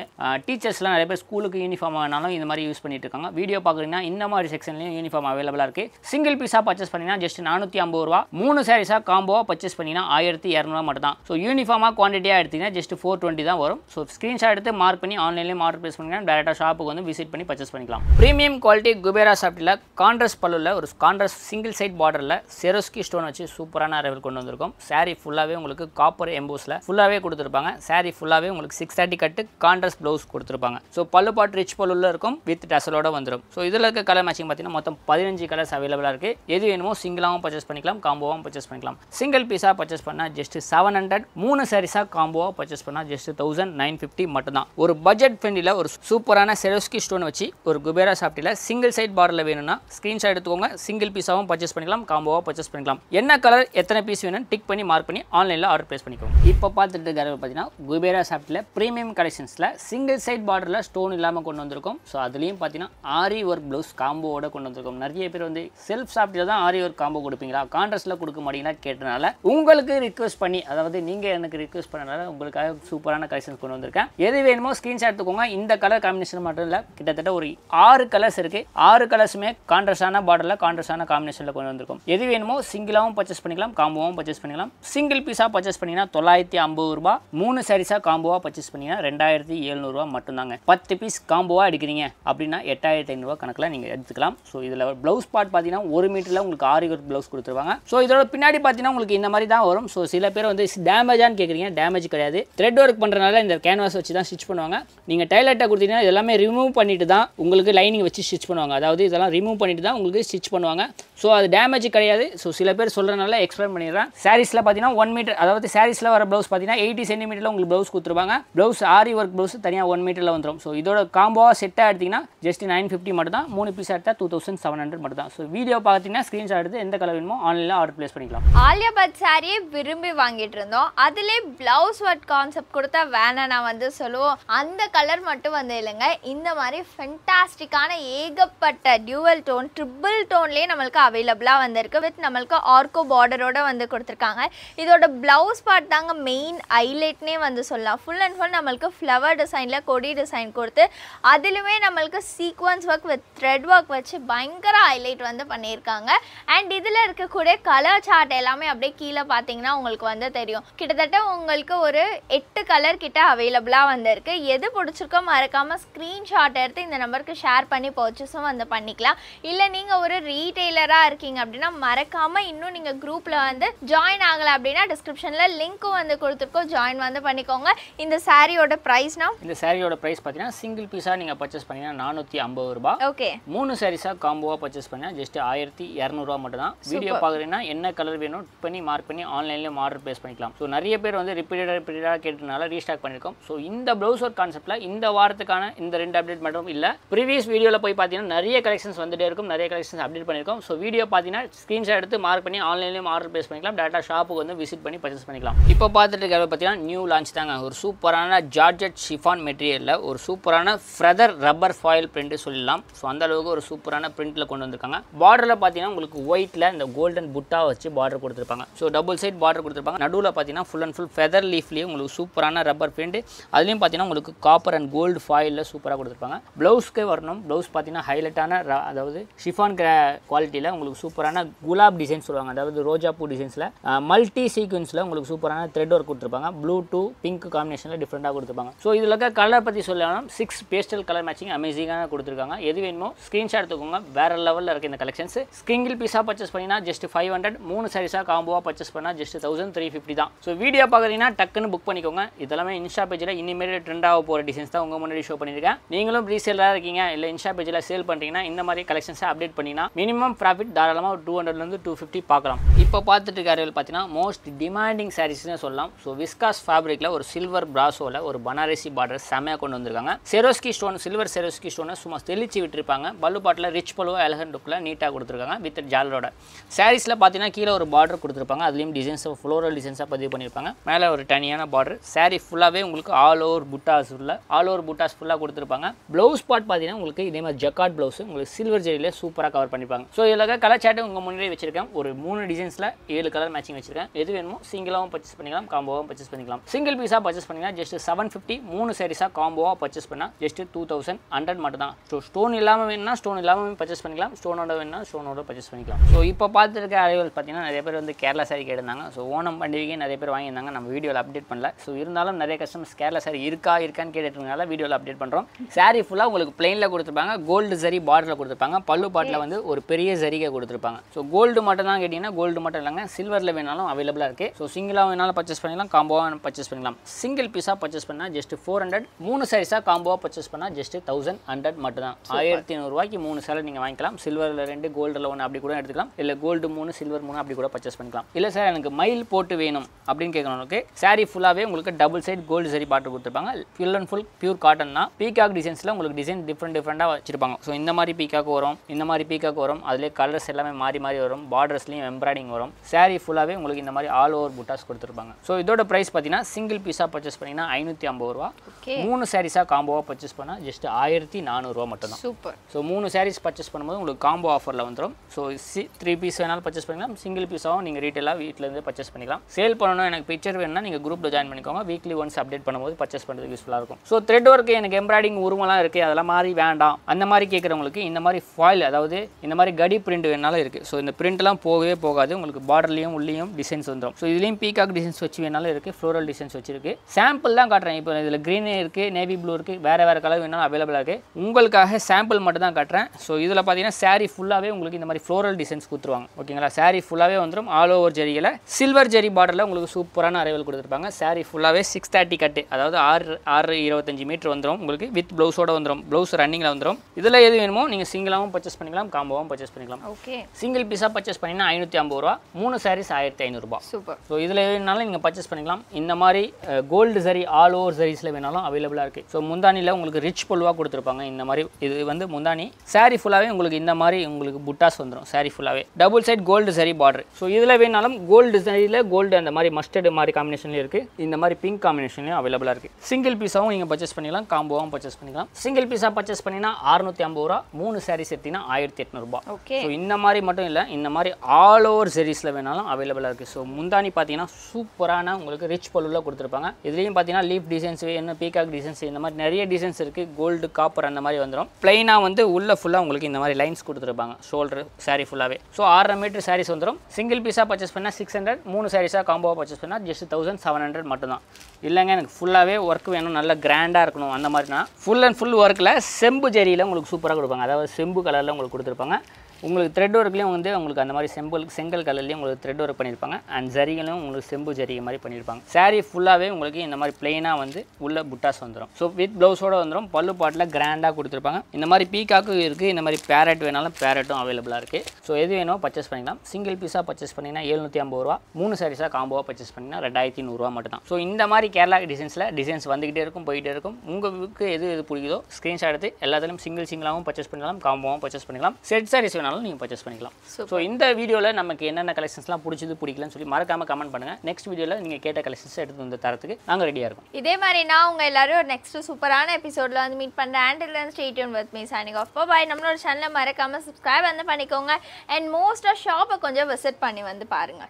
டீச்சர்ஸ்லாம் நிறைய பேர் ஸ்கூலுக்கு யூனிஃபார்ம் வேணாலும் இந்த மாதிரி யூஸ் பண்ணிட்டு இருக்காங்க. வீடியோ பார்க்குறீங்கன்னா இந்த மாதிரி செக்ஷன்லையும் யூனிஃபார்ம் அவைலபிளாக இருக்குது சிங்கிள் பீஸாக பர்ச்சேஸ் பண்ணிங்கன்னா ஜஸ்ட் நானூற்றி ஐம்பது ரூபா. மூணு சாரீஸாக காம்போவாக பர்ச்சேஸ் பண்ணிங்கன்னா ஆயிரத்தி இரநூறுவா மட்டும் தான் ஸோ யூனிஃபார்மாக குவான்டிட்டியாக எடுத்தீங்கன்னா ஜஸ்ட் ஃபோர் டுவெண்ட்டி தான் வரும். ஸோ ஸ்க்ரீன்ஷாட் எடுத்து மார்க் பண்ணி ஆன்லைன்லேயே ஆர்டர் பிளேஸ் பண்ணிங்கன்னா டேரெக்டாக ஷாப்புக்கு வந்து விசிட் பண்ணி பர்ச்சேஸ் பண்ணிக்கலாம். ப்ரீமியம் குவாலிட்டி குபேரா சாப்டில் கான்ட்ரஸ் பல்லுவில் ஒரு கான்ட்ரஸ் சிங்கிள் சைட் பார்டரில் செரோஸ்கி ஸ்டோன் வச்சு சூப்பரான அரைவல் கொண்டு வந்திருக்கும். saree ஃபுல்லாகவே உங்களுக்கு காப்பர் எம்போஸில் ஃபுல்லாகவே கொடுத்துருப்பாங்க. சாரீ ஃபுல்லாகவே உங்களுக்கு six thirty cut contrast blouse கொடுத்துருப்பாங்க. ஸோ பல்லு பாட்டு ரிச் பல்லுல இருக்கும் வித் டசலோட வந்துடும் ஸோ இதில் இருக்க கலர் மேட்சிங் பார்த்தீங்கன்னா மொத்தம் பதினஞ்சு கலர்ஸ் அவைலபிளாக இருக்குது எது வேணுமோ சிங்கிளாகவும் பர்ச்சேஸ் பண்ணிக்கலாம் காம்போவாகவும் பர்ச்சேஸ் பண்ணிக்கலாம். சிங்கிள் பீஸாக பர்ச்சேஸ் பண்ணால் ஜஸ்ட் செவன் ஹண்ட்ரட் மூணு சாரீஸாக காம்போவாக பர்ச்சேஸ் பண்ணால் ஜஸ்ட் தௌசண்ட் நைன் ஃபிஃப்டி மட்டும்தான். ஒரு பட்ஜெட் ஃப்ரெண்டில் ஒரு சூப்பரான செரோஸ்கி ஸ்டோன் வச்சு ஒரு குபேரா சாப்டியில் சிங்கிள் சைட் பார்டரில் வேணும்னா ஸ்க்ரீன்ஷாட் எடுத்துக்கோங்க. சிங்கிள் பீஸாகவும் பர்ச்சேஸ் பண்ணிக்கலாம் காம்போவாக பர்ச்சேஸ் பண்ணிக்கலாம். என்ன கலர் எத்தனை பீஸ் வேணும்னு டிக் பண்ணி மார்க் பண்ணி ஆன்லைனில் ஆர்டர் ப்ளேஸ் பண்ணிக்கோங்க. இப்போ பார்த்துட்டு இருக்கிற பார்த்தீங்கன்னா குபேரா சாப்டில் ப்ரீமியம் கலெக்ஷன்ஸில் சிங்கிள் சைட் பார்டரில் ஸ்டோன் இல்லாமல் கொண்டு வந்திருக்கும். ஸோ அதுலேயும் பார்த்தீங்கன்னா ஆரி ஒர்க் ப்ளவுஸ் காம்போவோட கொண்டு வந்திருக்கோம். நிறைய பேர் வந்து செல்ஃப் சாப்டில் தான் ஆரி ஒர்க் காம்போ கொடுப்பீங்களா? கான்ட்ராஸ்ட்டில் கொடுக்க மாட்டீங்களா கேட்டனால உங்களுக்கு ரிக்வெஸ்ட் பண்ணி அதாவது நீங்கள் எனக்கு ரிக்வெஸ்ட் பண்ணனால உங்களுக்காக சூப்பரான கலெக்ஷன்ஸ் கொண்டு வந்திருக்கேன். எது வேணுமோ ஸ்க்ரீன்ஷாட் எடுத்துக்கோங்க. இந்த கலர் காம்பினேஷன் மட்டும் இல்லை கிட்டத்தட்ட ஒரு ஆறு கலர்ஸ் இருக்குது ஆறு கலர்ஸுமே கான்ட்ராஸ்டான பார்டரில் கான்ட்ராஸ்டான காம்பினேஷனில் கொண்டு வந்திருக்கும். எது வேணுமோ சிங்கிளாகவும் பர்ச்சேஸ் பண்ணிக்கலாம் காம்போவும் பர்ச்சேஸ் பண்ணிக்கலாம். சிங்கிள் பீஸாக பர்ச்சேஸ் பண்ணிங்கன்னா தொள்ளாயிரத்தி ஐம்பது ரூபா மூணு சாரீஸாக காம்போவாக பர்ச்சேஸ் பண்ணிங்கன்னா ரெண்டாயிரத்தி எழுநூறுவா மட்டும்தாங்க. பத்து பீஸ் காம்போவாக எடுக்கிறீங்க அப்படின்னா எட்டாயிரத்தி ஐநூறுவா கணக்கில் நீங்கள் எடுத்துக்கலாம். ஸோ இதில் ப்ளவுஸ் பார்ட் பார்த்தீங்கன்னா ஒரு மீட்டரில் உங்களுக்கு ஆரி ஒர்க் ப்ளவுஸ் கொடுத்துருவாங்க. ஸோ இதோட பின்னாடி பார்த்தீங்கன்னா உங்களுக்கு இந்த மாதிரி தான் வரும். ஸோ சில பேர் வந்து டேமேஜான்னு கேட்குறீங்க டேமேஜ் கிடையாது. த்ரெட் ஒர்க் பண்ணுறதுனால இந்த கேன்வாஸ் வச்சு தான் ஸ்டிச் பண்ணுவாங்க. நீங்கள் டைலர்ட்டை கொடுத்தீங்கன்னா இது எல்லாமே ரிமூவ் பண்ணிட்டு தான் உங்களுக்கு லைனிங் வச்சு ஸ்டிச் பண்ணுவாங்க. அதாவது இதெல்லாம் ரிமூவ் பண்ணிவிட்டு தான் உங்களுக்கு ஸ்டிச் பண்ணுவாங்க. ஸோ அது டேமேஜ் கிடையாது. ஸோ சில பேர் சொல்கிறனால எக்ஸ்பிளைன் பண்ணிடுறேன். சாரீஸில் பார்த்தீங்கன்னா ஒன் மீட்டர் அதாவது சாரீஸில் வர ப்ளவுஸ் பார்த்தீங்கன்னா எயிட்டி சென்டிமீட்டரில் உங்களுக்கு ப்ளவுஸ் கொடுத்துருவாங்க. ப்ளவுஸ் ஆரி ஒர்க் ப்ளவுஸ் தனியாக ஒன் மீட்டரில் வந்துடும் ஸோ இதோட காம்போவாக செட்டாக எடுத்திங்கன்னா ஜஸ்ட் நைன் ஃபிஃப்டி மட்டும் தான் மூணு பீஸ் எடுத்தால் டூ தௌசண்ட் செவன் ஹண்ட்ரட் மட்டும் தான் ஸோ வீடியோ பார்த்தீங்கன்னா ஸ்க்ரீன்ஷாட் எடுத்து எந்த கலர் வேணுமோ ஆன்லைனில் ஆர்டர் ப்ளேஸ் பண்ணிக்கலாம். ஆலியா பட் சாரியை விரும்பி வாங்கிட்டு இருந்தோம். அதிலே ப்ளவுஸ் ஒர்க் கான்செப்ட் கொடுத்தா வேணாம் நான் வந்து சொல்லுவோம். அந்த கலர் மட்டும் வந்து இல்லைங்க. இந்த மாதிரி ஃபென்டாஸ்டிக்கான ஏகப்பட்ட டியூவல் டோன் ட்ரிபிள் டோன்லேயே நம்மளுக்கு அவைலபிளாக வந்திருக்கு வித் நம்மளுக்கு ஆர்கோ பார்டரோட வந்து கொடுத்துருக்காங்க. இதோட ப்ளவுஸ் பார்ட் தாங்க மெயின் ஹைலைட்னே வந்து சொல்லலாம். ஃபுல் அண்ட் ஃபுல் நம்மளுக்கு ஃப்ளவர் டிசைனில் கொடி டிசைன் கொடுத்து அதிலுமே நம்மளுக்கு sequins work with thread work வச்சு பயங்கர ஹைலைட் வந்து பண்ணியிருக்காங்க. அண்ட் இதில் இருக்கக்கூடிய கலர் சார்ட் எல்லாமே அப்படியே கீழே பார்த்தீங்கன்னா உங்களுக்கு வந்து தெரியும். கிட்டத்தட்ட உங்களுக்கு ஒரு எட்டு கலர் கிட்ட அவைலபிளாக வந்திருக்கு. எது பிடிச்சிருக்கோ மறக்காமல் ஸ்க்ரீன்ஷாட் எடுத்து இந்த நம்பருக்கு ஷேர் பண்ணி பர்ச்சேஸும் வந்து பண்ணிக்கலாம். இல்லை நீங்கள் ஒரு ரீட்டெய்லராக இருக்கீங்க அப்படின்னா மறக்காமல் இன்னும் நீங்கள் குரூப்பில் வந்து ஜாயின் ஆகலை அப்படின்னா டிஸ்கிரிப்ஷனில் லிங்க்கும் வந்து கொடுத்துருக்கோம். ஜாயின் வந்து பண்ணிக்கோங்க. இந்த சாரியோட ப்ரைஸ்னா இந்த சாரியோட ப்ரைஸ் பார்த்தீங்கன்னா சிங்கிள் பீஸாக நீங்கள் பர்ச்சேஸ் பண்ணீங்கன்னா நானூற்றி ஐம்பது ரூபா ஓகே மூணு சாரீஸாக காம்போவாக பர்ச்சேஸ் பண்ணால் ஜஸ்ட் ஆயிரத்தி இரநூறுவா மட்டும் தான் வீடியோ பார்க்குறீங்கன்னா என்ன கலர் வேணும் பண்ணி மார்க் பண்ணி ஆன்லைன்லேயும் ஆர்டர் ப்ளேஸ் பண்ணிக்கலாம். ஸோ நிறைய பேர் வந்து ரிப்பீட்டடாக ரிப்பீட்டடாக கேட்டதுனால ரீஸ்டாக் பண்ணியிருக்கோம். ஸோ இந்த ப்ளவுஸ் ஒர்க் கான்செப்ட்டில் இந்த வாரத்துக்கான இந்த ரெண்டு அப்டேட் மட்டும் இல்லை ப்ரீவியஸ் வீடியோவில் போய் பார்த்தீங்கன்னா நிறைய கலெக்ஷன்ஸ் வந்துட்டே இருக்கும். நிறைய கலெக்ஷன்ஸ் அப்டேட் பண்ணியிருக்கோம். ஸோ வீடியோ பார்த்தீங்கன்னா ஸ்க்ரீன்ஷாட் எடுத்து மார்க் பண்ணி ஆன்லைன்லேயும் ஆர்டர் ப்ளேஸ் பண்ணிக்கலாம். டேட்டா ஷாப்புக்கு வந்து விசிட் பண்ணி பர்ச்சேஸ் பண்ணிக்கலாம். இப்போ பார்த்துட்டு இருக்கிற பார்த்தீங்கன்னா நியூ லான்ச் தாங்க. ஒரு சூப்பரான ஜார்ஜட் ஷிஃபான் மெட்டீரியலில் ஒரு சூப்பரான ஃப்ரெதர் ரப்பர் ஃபாயில் பிரிண்ட்டு சொல்லலாம் ஸோ அந்த அளவுக்கு ஒரு சூப்பரான பிரிண்ட்டில் கொண்டு வந்திருக்காங்க. பார்டரில் பார்த்தீங்கன்னா உங்களுக்கு ஒயிட்டில் இந்த கோல்டன் புட்டா வச்சு பார்டர் கொடுத்துருப்பாங்க. ஸோ டபுள் சைட் பார்டர் கொடுத்துருப்பாங்க. நடுவில் பார்த்தீங்கன்னா ஃபுல் அண்ட் ஃபுல் ஃபெதர் லீஃப்லேயே உங்களுக்கு சூப்பரான ரப்பர் பிரிண்ட் அதுலேயும் பார்த்தீங்கன்னா உங்களுக்கு காப்பர் அண்ட் கோல்டு ஃபாயிலில் சூப்பராக கொடுத்துருப்பாங்க. ப்ளவுஸ்க்கு வரணும். ப்ளவுஸ் பார்த்தீங்கன்னா ஹைலைட்டான அதாவது ஷிஃபான் குவாலிட்டியில் உங்களுக்கு சூப்பரான குலாப் டிசைன் சொல்லுவாங்க. அதாவது ரோஜா பூ டிசைன்ஸில் மல்டி சீக்வன்ஸில் உங்களுக்கு சூப்பரான த்ரெட் ஒர்க் கொடுத்துருப்பாங்க. ப்ளூ டூ பிங்க் காம்பினேஷனில் டிஃப்ரெண்ட்டாக கொடுத்துருப்பாங்க. ஸோ இதில் இருக்க கலர் பற்றி சொல்லலாம் சிக்ஸ் பேஸ்டல் கலர் மேட்சிங் அமேசிங்காக கொடுத்துருக்காங்க. எது வேணுமோ ஸ்க்ரீன்ஷாட் எடுத்துக்கோங்க. வேற லெவலில் இருக்குது இந்த கலெக்ஷன்ஸ் சிங்கிள் பீஸாக பர்ச்சேஸ் பண்ணினா ஜஸ்ட் ஃபைவ் ஹண்ட்ரட் மூணு சாரீஸாக காம்போவாக பர்ச்சேஸ் பண்ணால் ஜஸ்ட் தௌசண்ட் த்ரீ ஃபிஃப்டி தான். ஸோ வீடியோ பார்க்குறீங்கன்னா டக்குன்னு புக் பண்ணிக்கோங்க. இதெல்லாமே இன்ஸ்டா பேஜில் இனிமேல் ட்ரெண்ட் ஆக போகிற டிசைன்ஸ் தான் உங்கள் முன்னாடி ஷோ பண்ணியிருக்கேன். நீங்களும் ரீசேலராக இருக்கீங்க இல்லை இன்ஸ்டா பேஜில் சேல் பண்ணுறீங்கன்னா இந்த மாதிரி கலெக்ஷன்ஸை அப்டேட் பண்ணிங்கன்னா மினிமம் ப்ராஃபிட் தாராளமாக ஒரு டூ ஹண்ட்ரட்லேருந்து டூ ஃபிஃப்டி பார்க்கலாம். இப்போ பார்த்துட்டு இருக்கார்கள் பார்த்தீங்கன்னா மோஸ்ட் டிமாண்டிங் சாரீஸ்னு சொல்லலாம். ஸோ விஸ்காஸ் ஃபேப்ரிக்கில் ஒரு சில்வர் பிராசோவில் ஒரு பனாரசி பார்டர் செமையாக கொண்டு வந்திருக்காங்க. செரோஸ்கி ஸ்டோன் சில்வர் செரோஸ்கி ஸ்டோனை சும்மா தெளிச்சு விட்டுருப்பாங்க. பல்லு பாட்டில் ரிச் பல்லுவா எலகன் லுக்கில் நீட்டாக கொடுத்துருக்காங்க வித் ஜாலரோட சாரீஸில் பார்த்தீங்கன்னா கீழே ஒரு பார்டர் கொடுத்துருப்பாங்க. அதுலேயும் டிசைன்ஸ் ஃப்ளோரல் டிசைன்ஸாக பதிவு பண்ணியிருப்பாங்க மேலே ஒரு தனியான பார்டர் சாரீ ஃபுல்லாகவே உங்களுக்கு ஆல் ஓவர் புட்டாஸ் உள்ள ஆல் ஓவர் புட்டாஸ் ஃபுல்லாக கொடுத்துருப்பாங்க. ப்ளவுஸ் பார்ட் பார்த்தீங்கன்னா உங்களுக்கு இதே மாதிரி ஜக்காட் ப்ளவுஸ் உங்களுக்கு சில்வர் ஜெரியில் சூப்பராக கவர் பண்ணிப்பாங்க ஸோ இதில் கலர் சாட்டு உங்கள் முன்னாடி வச்சிருக்கேன். ஒரு மூணு டிசைன்ஸில் ஏழு கலர் மேட்சிங் வச்சிருக்கேன். எது வேணுமோ சிங்கிளாகவும் பர்ச்சேஸ் பண்ணிக்கலாம் காம்போவாகவும் பர்ச்சேஸ் பண்ணிக்கலாம். சிங்கிள் பீஸாக பர்ச்சேஸ் பண்ணிங்கன்னா ஜஸ்ட் செவன் ஃபிஃப்டி மூணு சாரீஸாக காம்போவாக பர்ச்சேஸ் பண்ணால் ஜஸ்ட் டூ தௌசண்ட் ஹண்ட்ரட் மட்டும் தான் ஸோ ஸ்டோன் இல்லாமல் வேணும்னா ஸ்டோன் இல்லாமல் பர்ச்சேஸ் பண்ணிக்கலாம். ஸ்டோனோட வேணும்னா ஸ்டோனோட பர்ச்சேஸ் பண்ணிக்கலாம். ஸோ இப்போ பார்த்துருக்க அரைவல் பார்த்தீங்கன்னா நிறைய பேர் வந்து கேரளா சாரி கேட்டிருந்தாங்க ஸோ ஓணம் பண்டிகை நிறைய பேர் வாங்கியிருந்தாங்க. நம்ம வீடியோவில் அப்டேட் பண்ணல. ஸோ இருந்தாலும் நிறைய கஸ்டமர்ஸ் கேரளா சாரி இருக்கா இருக்கான்னு கேட்டுருக்கனால வீடியோவில் அப்டேட் பண்ணுறோம் சாரி ஃபுல்லாக உங்களுக்கு பிளெயினில் கொடுத்துருப்பாங்க. கோல்டு சரி பார்டரில் கொடுத்துருப்பாங்க. பல்லு பாட்டில் வந்து ஒரு பெரிய சரிகை கொடுத்துருப்பாங்க. ஸோ கோல்டு மட்டும் தான் கேட்டிங்கன்னா கோல்டு மட்டும் இல்லைங்க சில்வரில் வேணாலும் அவைலபிளாக இருக்குது ஸோ சிங்கிளாக வேணாலும் பர்ச்சேஸ் பண்ணிக்கலாம் காம்போவாக பர்ச்சேஸ் பண்ணிக்கலாம் சிங்கிள் பீஸாக பர்ச்சேஸ் பண்ணால் ஜஸ்ட் ஃபோர் ஹண்ட்ரட் மூணு சாரீஸாக காம்போவாக பர்ச்சேஸ் பண்ணால் ஜஸ்ட் தௌசண்ட் ஹண்ட்ரட் மட்டும் தான் ஆயிரத்தி ஐநூறுரூவாய்க்கு மூணு சேலை நீங்கள் வாங்கிக்கலாம். சில்வரில் ரெண்டு கோல்டில் ஒன்று அப்படி கூட எடுத்துக்கலாம். இல்லை கோல்டு மூணு சில்வர் மூணு அப்படி கூட பர்ச்சேஸ் பண்ணிக்கலாம். இல்லை சார் எனக்கு மயில் போட்டு வேணும் அப்படின்னு கேட்குறவங்களுக்கு சாரி ஃபுல்லாகவே உங்களுக்கு டபுள் சைட் கோல்டு சரி பாட்டு கொடுத்துருப்பாங்க. Full and full pure cotton தான். பீகாக் டிசைன்ஸில் உங்களுக்கு டிசைன் டிஃப்ரெண்ட் டிஃப்ரெண்ட்டாக வச்சிருப்பாங்க. ஸோ இந்த மாதிரி பீகாக் வரும் இந்த மாதிரி பீகாக் வரும் அதிலே கலர்ஸ் எல்லாமே மாறி மாறி வரும். பார்டர்ஸ்லையும் எம்ப்ராய்டிங் வரும். சாரி ஃபுல்லாகவே உங்களுக்கு இந்த மாதிரி ஆல் ஓவர் புட்டாஸ் கொடுத்துருப்பாங்க. ஸோ இதோட ப்ரைஸ் பார்த்தீங்கன்னா சிங்கிள் பீஸாக பர்ச்சேஸ் பண்ணிங்கன்னா ஐநூற்றி ஐம்பது ரூபா. மூணு சாரீஸாக காம்போவாக பர்ச்சேஸ் பண்ணால் ஜஸ்ட் ஆயிரத்தி நானூறுரூவா மட்டும் தான் சூப்பர் ஸோ மூணு சாரீஸ் பர்ச்சேஸ் பண்ணும்போது உங்களுக்கு காம்போ ஆஃபரில் வந்துடும் ஸோ சி த்ரீ பீஸ் வேணாலும் பர்ச்சேஸ் பண்ணிக்கலாம் சிங்கிள் பீஸாகவும் நீங்கள் ரீட்டெயிலாக வீட்டிலேருந்து பர்ச்சேஸ் பண்ணிக்கலாம். சேல் பண்ணணும் எனக்கு பிக்சர் வேணும்னா நீங்கள் குரூப்பில் ஜாயின் பண்ணிக்கோங்க. வீக்லி ஒன்ஸ் அப்டேட் பண்ணும்போது பர்ச்சேஸ் பண்ணுறதுக்கு யூஸ்ஃபுல்லாக இருக்கும். ஸோ த்ரெட் ஒர்க் எனக்கு எம்ப்ராய்டிங் உருவம்லாம் இருக்குது அதெல்லாம் மாதிரி வேண்டாம். அந்த மாதிரி கேட்குறவங்களுக்கு இந்த மாதிரி ஃபாயில் அதாவது இந்த மாதிரி கடி பிரிண்ட் வேணாலும் இருக்குது ஸோ இந்த பிரிண்ட்லாம் போகவே போகாது. உங்களுக்கு பார்டர்லையும் உள்ளேயும் டிசைன்ஸ் வந்துடும் ஸோ இதுலேயும் பீகாக் டிசைன்ஸ் வச்சு வேணாலும் இருக்குது ஃப்ளோரல் டிசைன்ஸ் வச்சிருக்கு. சாம்பிள் தான் காட்டுறேன். இப்போ இதில் க்ரீன் இருக்குது நேவி ப்ளூ இருக்குது வேறு வேறு கலர் வேணாலும் அவைலபிளாக இருக்குது உங்களுக்காக சாம்பிள் மட்டும் தான் காட்டுறேன். ஸோ இதில் பார்த்தீங்கன்னா saree ஃபுல்லாகவே உங்களுக்கு இந்த மாதிரி ஃப்ளோரல் டிசைன்ஸ் கொடுத்துருவாங்க. ஓகேங்களா saree ஃபுல்லாகவே வந்துடும் ஆல் ஓவர் ஜெரியில் சில்வர் ஜெரி பார்டரில் உங்களுக்கு சூப்பரான அரைவல் கொடுத்துருப்பாங்க. சாரீ ஃபுல்லாகவே சிக்ஸ் தேர்ட்டி கட்டு அதாவது ஆறு ஆறு இருபத்தஞ்சு மீட்டர் வந்துடும் உங்களுக்கு வித் ப்ளவுஸோட வந்துடும் ப்ளவுஸ் ரன்னிங்கில் வந்துடும் இதில் எது வேணுமோ நீங்கள் சிங்கிளாகவும் பர்ச்சேஸ் பண்ணிக்கலாம். காம்போவாகவும் பர்ச்சேஸ் பண்ணிக்கலாம். ஓகே. சிங்கிள் பீஸாக பர்ச்சேஸ் பண்ணிங்கன்னா ஐநூற்றி ஐம்பது ரூபா. மூணு சாரீஸ் ஆயிரத்தி ஐநூறுரூபா சூப்பர். ஸோ இதில் வேணாலும் நீங்கள் பர்ச்சேஸ் பண்ணிக்கலாம். இந்த மாதிரி கோல்டு சரி ஆல் ஓவர் சரிஸில் வேணாலும் அவைலபிளாக இருக்குது ஸோ முந்தானியில் உங்களுக்கு ரிச் பொல்வாக கொடுத்துருப்பாங்க. இந்த மாதிரி இது வந்து முந்தானி. Saree ஃபுல்லாகவே உங்களுக்கு இந்த மாதிரி உங்களுக்கு புட்டாஸ் வந்துடும் saree ஃபுல்லாகவே double side gold zari border so இதில் வேணாலும் கோல்டு சரியில் கோல்டு அந்த மாதிரி மஸ்டர்டு மாதிரி காம்பினேஷன்லேயும் இருக்குது இந்த மாதிரி பிங்க் காம்பினேஷன்லையும் அவைலபிளாக இருக்குது சிங்கிள் பீஸாகவும் நீங்கள் பர்ச்சேஸ் பண்ணிக்கலாம். காம்போவாகவும் பர்ச்சேஸ் பண்ணிக்கலாம். சிங்கிள் பீஸாக பர்ச்சேஸ் பண்ணினா அறுநூற்றி ஐம்பது ரூபா. மூணு சாரீஸ் எடுத்தீங்கன்னா ஆயிரத்தி எட்நூறுபா ஓகே. இந்த மாதிரி மட்டும் இல்லை இந்த மாதிரி ஆல் ஓவர் சீரீஸில் வேணாலும் அவைலபிளாக இருக்குது ஸோ முந்தானி பார்த்தீங்கன்னா சூப்பரான உங்களுக்கு ரிச் பொருளில் கொடுத்துருப்பாங்க. இதுலேயும் பார்த்தீங்கன்னா லீஃப் டிசைன்ஸ் வேணும் பீகாக் டிசைன்ஸ் இந்த மாதிரி நிறைய டிசைன்ஸ் இருக்குது கோல்டு காப்பர் அந்த மாதிரி வந்துடும் ப்ளைனாக வந்து உள்ள ஃபுல்லாக உங்களுக்கு இந்த மாதிரி லைன்ஸ் கொடுத்துருப்பாங்க. ஷோல்டர் saree ஃபுல்லாகவே ஸோ ஆறரை மீட்டர் சாரீஸ் வந்துடும் சிங்கிள் பீஸாக பர்ச்சேஸ் பண்ணால் சிக்ஸ் ஹண்ட்ரட் மூணு சாரீஸாக காம்போவாக பர்ச்சேஸ் பண்ணால் ஜஸ்ட் தௌசண்ட் செவன் ஹண்ட்ரட் மட்டும்தான். இல்லைங்க எனக்கு ஃபுல்லாகவே ஒர்க் வேணும் நல்ல கிராண்டாக இருக்கணும் அந்த மாதிரினா ஃபுல் அண்ட் ஃபுல் ஒர்க்கில் செம்பு ஜெரியில் உங்களுக்கு சூப்பராக கொடுப்பாங்க. அதாவது செம்பு கலரில் உங்களுக்கு கொடுத்துருப்பாங்க. உங்களுக்கு த்ரெட் ஒர்க்லேயும் வந்து உங்களுக்கு அந்த மாதிரி செம்பல் செங்கல் கலர்லேயும் உங்களுக்கு த்ரெட் ஒர்க் பண்ணியிருப்பாங்க அண்ட் ஜரிகளும் உங்களுக்கு செம்பு ஜரிகை மாதிரி பண்ணியிருப்பாங்க சாரீ ஃபுல்லாகவே உங்களுக்கு இந்த மாதிரி பிளெயினாக வந்து உள்ள புட்டாஸ் வந்துடும் ஸோ வித் ப்ளவுஸோட வந்துடும் பல்லு பாட்டில் கிராண்டாக கொடுத்துருப்பாங்க. இந்த மாதிரி பீக்காக்கும் இருக்குது இந்த மாதிரி பேரட் வேணாலும் பேரட்டும் அவைலபிளாக இருக்குது ஸோ எது வேணுமோ பர்ச்சேஸ் பண்ணிக்கலாம். சிங்கிள் பீஸாக பர்ச்சேஸ் பண்ணிங்கன்னா எழுநூற்றி ஐம்பது ரூபா. மூணு சாரீஸாக காம்போவாக பர்ச்சேஸ் பண்ணிங்கன்னா ரெண்டாயிரத்தி நூறுரூவா மட்டும் தான் ஸோ இந்த மாதிரி கேரளா டிசைன்ஸில் டிசைன்ஸ் வந்துகிட்டே இருக்கும் போயிட்டே இருக்கும். உங்களுக்கு எது எது பிடிக்குதோ ஸ்க்ரீன்ஷாட் எடுத்து எல்லாத்துலையும் சிங்கிள் சிங்கிளாகவும் பர்ச்சேஸ் பண்ணலாம் காம்போவாகவும் பர்ச்சேஸ் பண்ணிக்கலாம். செட் சாரீஸ் வேணாலும் நீங்கள் பர்ச்சேஸ் பண்ணிக்கலாம். ஸோ இந்த வீடியோவில் நமக்கு என்னென்ன கலெக்ஷன்ஸ்லாம் பிடிச்சது பிடிக்கலன்னு சொல்லி மறக்காமல் கமெண்ட் பண்ணுங்கள் நெக்ஸ்ட் வீடியோவில் நீங்கள் கேட்ட கலெக்ஷன்ஸ் எடுத்து வந்து தரத்துக்கு நாங்கள் ரெடியாக இருக்கோம். இதே மாதிரி நான் உங்க எல்லாரும் நெக்ஸ்ட் சூப்பரான எபிசோட்ல வந்து மீட் பண்றேன். And stay tuned with me signing off bye நம்மளோட சேனலை மறக்காம சப்ஸ்கிரைப் வந்து பண்ணிக்கோங்க. அண்ட் மோஸ்ட்டாக ஷாப்பை கொஞ்சம் விசிட் பண்ணி வந்து பாருங்க.